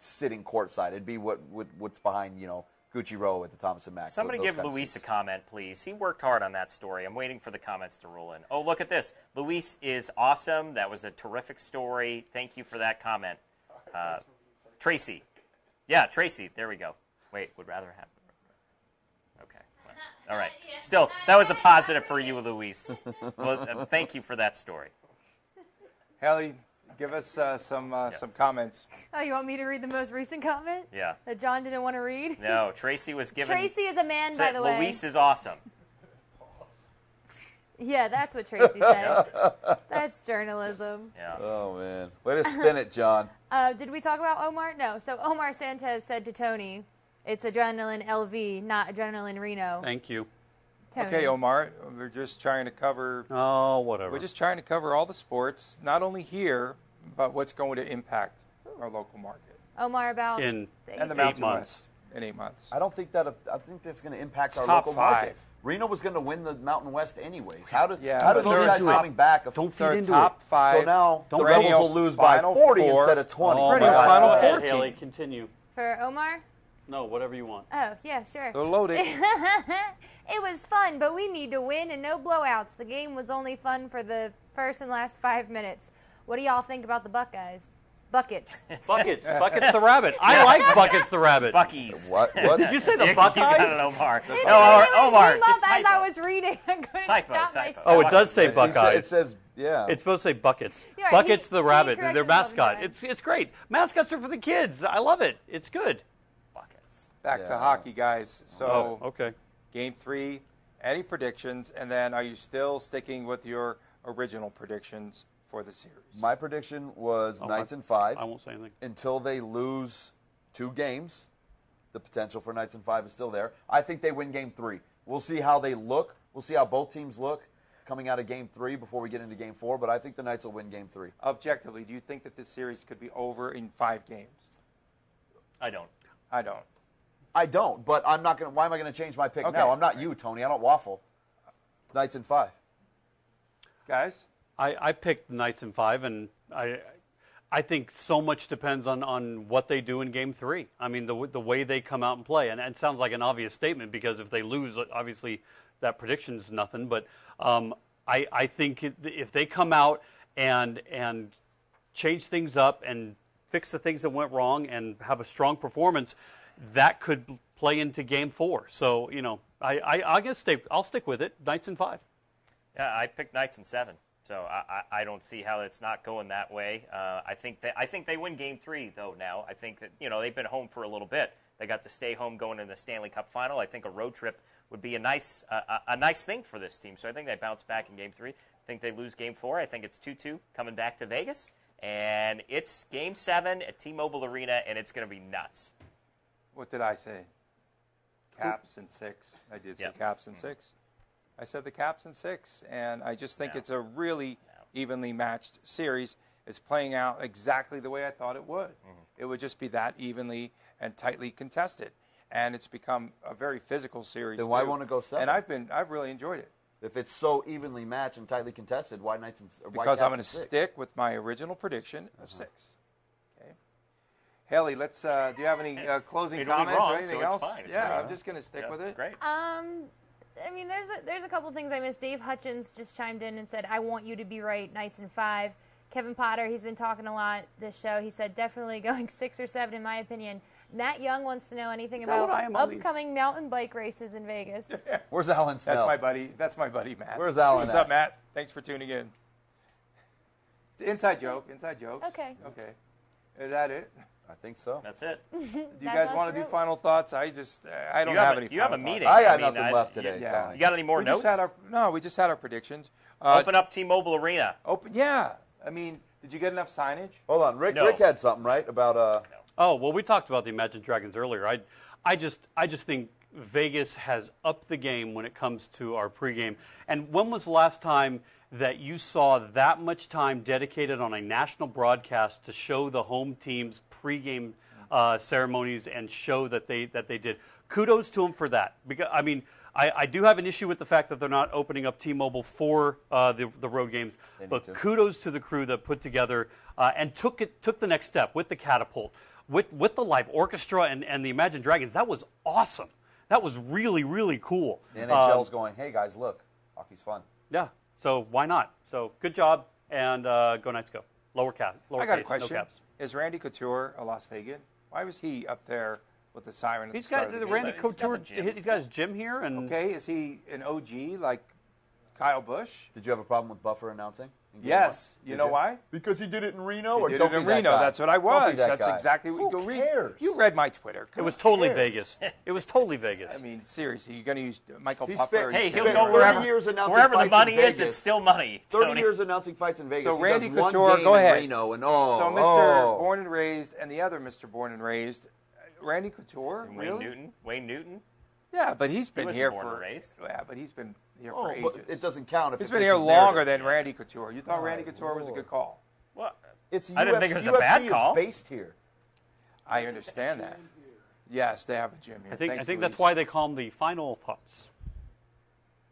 Sitting courtside, it'd be what, what what's behind you know Gucci Row at the Thomas and Mack. Somebody give Luis a comment, please. He worked hard on that story. I'm waiting for the comments to roll in. Oh, look at this. Luis is awesome. That was a terrific story. Thank you for that comment. Uh, Tracy. Yeah, Tracy. There we go. Wait, would rather have. Okay. well, all right. Still, that was a positive for you, Luis. Well, uh, thank you for that story. Haley, give us uh, some uh, some comments. Oh, you want me to read the most recent comment Yeah. that John didn't want to read? No, Tracy was given. Tracy is a man, by the way. Luis is awesome. Yeah, that's what Tracy said. that's journalism. Yeah. Oh man, way to spin it, John. Uh, did we talk about Omar? No. So Omar Sanchez said to Tony, "It's adrenaline LV, not adrenaline Reno." Thank you. Tony. Okay, Omar, we're just trying to cover. Oh, whatever. We're just trying to cover all the sports, not only here, but what's going to impact our local market Omar about In the and the Aces. Mountain West in eight months. I don't think that. I think that's going to impact our Top local five. market. Reno was going to win the Mountain West anyways. How did Yeah, how but did those they're guys top- coming back? don't feed They're into top it. five. So now the perennial Rebels will lose by Final 40 Four. instead of 20. Oh, Perennial my Final God. Four Haley, continue. for Omar. No, whatever you want. Oh yeah, sure. They're loaded. it was fun, but we need to win and no blowouts. The game was only fun for the first and last five minutes. What do y'all think about the Buckeyes? Buckets. Buckets. Buckets the rabbit. I like Buckets the rabbit. Bucky's. What? What? Did you say the You Buckeyes? got it, Omar. It No, literally Omar, Omar came just up as typo. I was reading. I couldn't Typo, stop typo. myself. Oh, it does say It- it sa- Buckeyes. It says yeah. It's supposed to say buckets. Right, Buckets he- the rabbit, their mascot. It's it's great. Mascots are for the kids. I love it. It's good. Buckets. Back to hockey, guys. So oh, okay. game three. Any predictions? And then, are you still sticking with your original predictions for the series? My prediction was Oh, Knights I- in five I won't say anything. until they lose two games. The potential for Knights in five is still there. I think they win game three. We'll see how they look. We'll see how both teams look coming out of game three before we get into game four. But I think the Knights will win game three. Objectively, do you think that this series could be over in five games? I don't. I don't. I don't, but I'm not going to. Why am I going to change my pick Okay. now? I'm not you, Tony. I don't waffle. Knights in five. Guys? I, I picked Knights in five, and I I think so much depends on, on what they do in Game Three. I mean, the the way they come out and play, and, and it sounds like an obvious statement because if they lose, obviously that prediction is nothing. But um, I I think if they come out and and change things up and fix the things that went wrong and have a strong performance, that could play into Game Four. So you know, I I, I guess stay. I'll stick with it. Knights in five. Yeah, I picked Knights in seven. So I, I, don't see how it's not going that way. Uh, I think that I think they win Game Three though. Now I think that you know they've been home for a little bit. They got to stay home going into the Stanley Cup Final. I think a road trip would be a nice uh, a, a nice thing for this team. So I think they bounce back in Game Three. I think they lose Game Four. I think it's two two coming back to Vegas, and it's Game Seven at T-Mobile Arena, and it's going to be nuts. What did I say? Caps and six. I did say Yep. caps and six. I said the caps and six, and I just think No. it's a really evenly matched series. It's playing out exactly the way I thought it would. It would just be that evenly and tightly contested, and it's become a very physical series. Then why too. won't it go seven? And I've been, I've really enjoyed it If it's so evenly matched and tightly contested, why Knights and or why because I'm going to stick with my original prediction of Uh-huh. six. Okay, Haley, let's. Uh, do you have any uh, closing It'll comments wrong, or anything so it's else? fine. It's yeah, great. I'm just going to stick Yeah, with it. it's great. Um, I mean, there's a, there's a couple things I missed. Dave Hutchins just chimed in and said, "I want you to be right." Knights in five. Kevin Potter, he's been talking a lot this show. He said definitely going six or seven, in my opinion. Nat Young wants to know anything Is about what I upcoming mountain bike races in Vegas. Where's Alan Snell? That's my buddy. That's my buddy Matt. Where's Alan What's at? up, Matt? Thanks for tuning in. It's an inside joke. Inside joke. Okay. Okay. Is that it? I think so. That's it. Do you guys want to do final thoughts? I just uh, I don't have have a- any. you have a meeting. thoughts. I got I mean, nothing I- left you- today, Yeah. Tony. You got any more we notes? Just had our, no, we just had our predictions. Uh, Open up T-Mobile Arena. Open. Yeah. I mean, did you get enough signage? Hold on, Rick. No. Rick had something right about uh. Oh well, we talked about the Imagine Dragons earlier. I, I just, I just think Vegas has upped the game when it comes to our pregame. And when was the last time that you saw that much time dedicated on a national broadcast to show the home team's pregame uh, ceremonies and show that they that they did? Kudos to them for that. Because I mean. I, I do have an issue with the fact that they're not opening up T-Mobile for uh, the, the road games, They but to. kudos to the crew that put together uh, and took it took the next step with the catapult, with with the live orchestra and, and the Imagine Dragons. That was awesome. That was really really cool. The NHL's Um, going. Hey guys, look, hockey's fun. yeah. So why not? So good job and uh, go Knights go. Lower cap. Lower I got a question. No caps. Is Randy Couture a Las Vegas? Why was he up there with the siren at He's the start got of the Randy game? Couture. He's got his gym here and Okay, is he an OG like Kyle Busch? Did you have a problem with Buffer announcing? In game Yes. You Did know why? Because he did it in Reno. He or did don't it in be that Reno. That's what I was. that That's guy. exactly what Who you read. cares? You read my Twitter. it was totally cares? Vegas. It was totally Vegas. I mean, seriously, you're going to use Michael He Buffer? spent- Hey, he'll go it. 30 wherever, years announcing wherever the fights in money is. It's still money. 30 years announcing fights in Vegas. So He Randy does one Couture, game go in ahead. Reno and oh, So Mr. oh. Born and Raised and the other Mr. Born and Raised, uh, Randy Couture, Wayne really? Newton. Wayne Newton. Yeah, but he's been wasn't here born for and raised. yeah, but he's been here Oh, for but ages. it doesn't count if He's it been here longer narrative. than Randy Couture. You thought My Randy Couture was a good call. Well, It's I didn't UFC, think it was a UFC bad is call. based here. I understand that. Yes, they have a gym here. I think I think that's why they call them the final thoughts.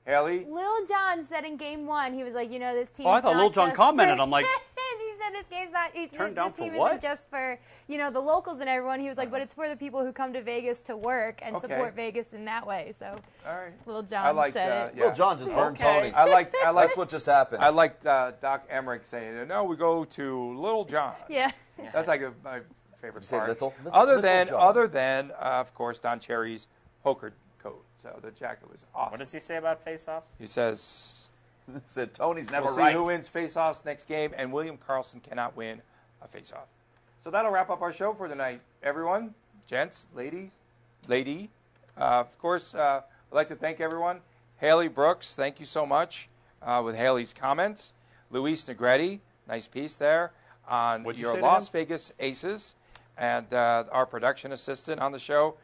Haley. Lil Jon said in game one, he was like, you know, this team. Oh, I thought Lil Jon commented. I'm like- he said this game's not. He, Turned this down for team what? isn't just for you know the locals and everyone. He was like, but it's for the people who come to Vegas to work and Okay. support Vegas in that way. So All right. Lil Jon I like said uh, it. yeah. Lil Jon just burned Okay. Tony. I like I like That's what just happened. I liked uh, Doc Emrick saying, "No, we go to Little John." Yeah. That's like a, my favorite Did you say part. little? Little- other little than John. other than uh, of course Don Cherry's poker coat. So the jacket was awesome. What does he say about face-offs? He says, Said Tony's never "We'll right. see who wins face-offs next game, and William Karlsson cannot win a face-off." So that'll wrap up our show for tonight, everyone, gents, ladies, lady. Uh, of course, uh, I'd like to thank everyone. Haley Brooks, thank you so much uh, with Haley's comments. Luis Negretti, nice piece there on What'd you your say Las? Vegas Aces, and uh, our production assistant on the show,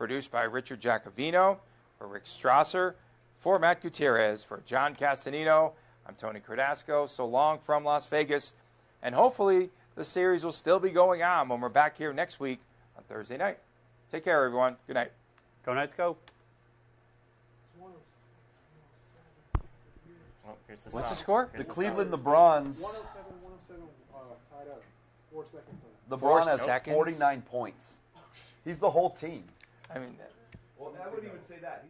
produced by Richard Jacovino, for Rick Strasser, for Matt Gutierrez, for John Castanino. I'm Tony Cardasco. So long from Las Vegas, and hopefully the series will still be going on when we're back here next week on Thursday night. Take care, everyone. Good night. Go Knights go. Well, here's the What's the score? Here's The song. Cleveland LeBrons. 107, 107, uh, tied up. Four seconds left. Four LeBron has seconds? 49 points. He's the whole team. I mean. Well, I wouldn't even say that.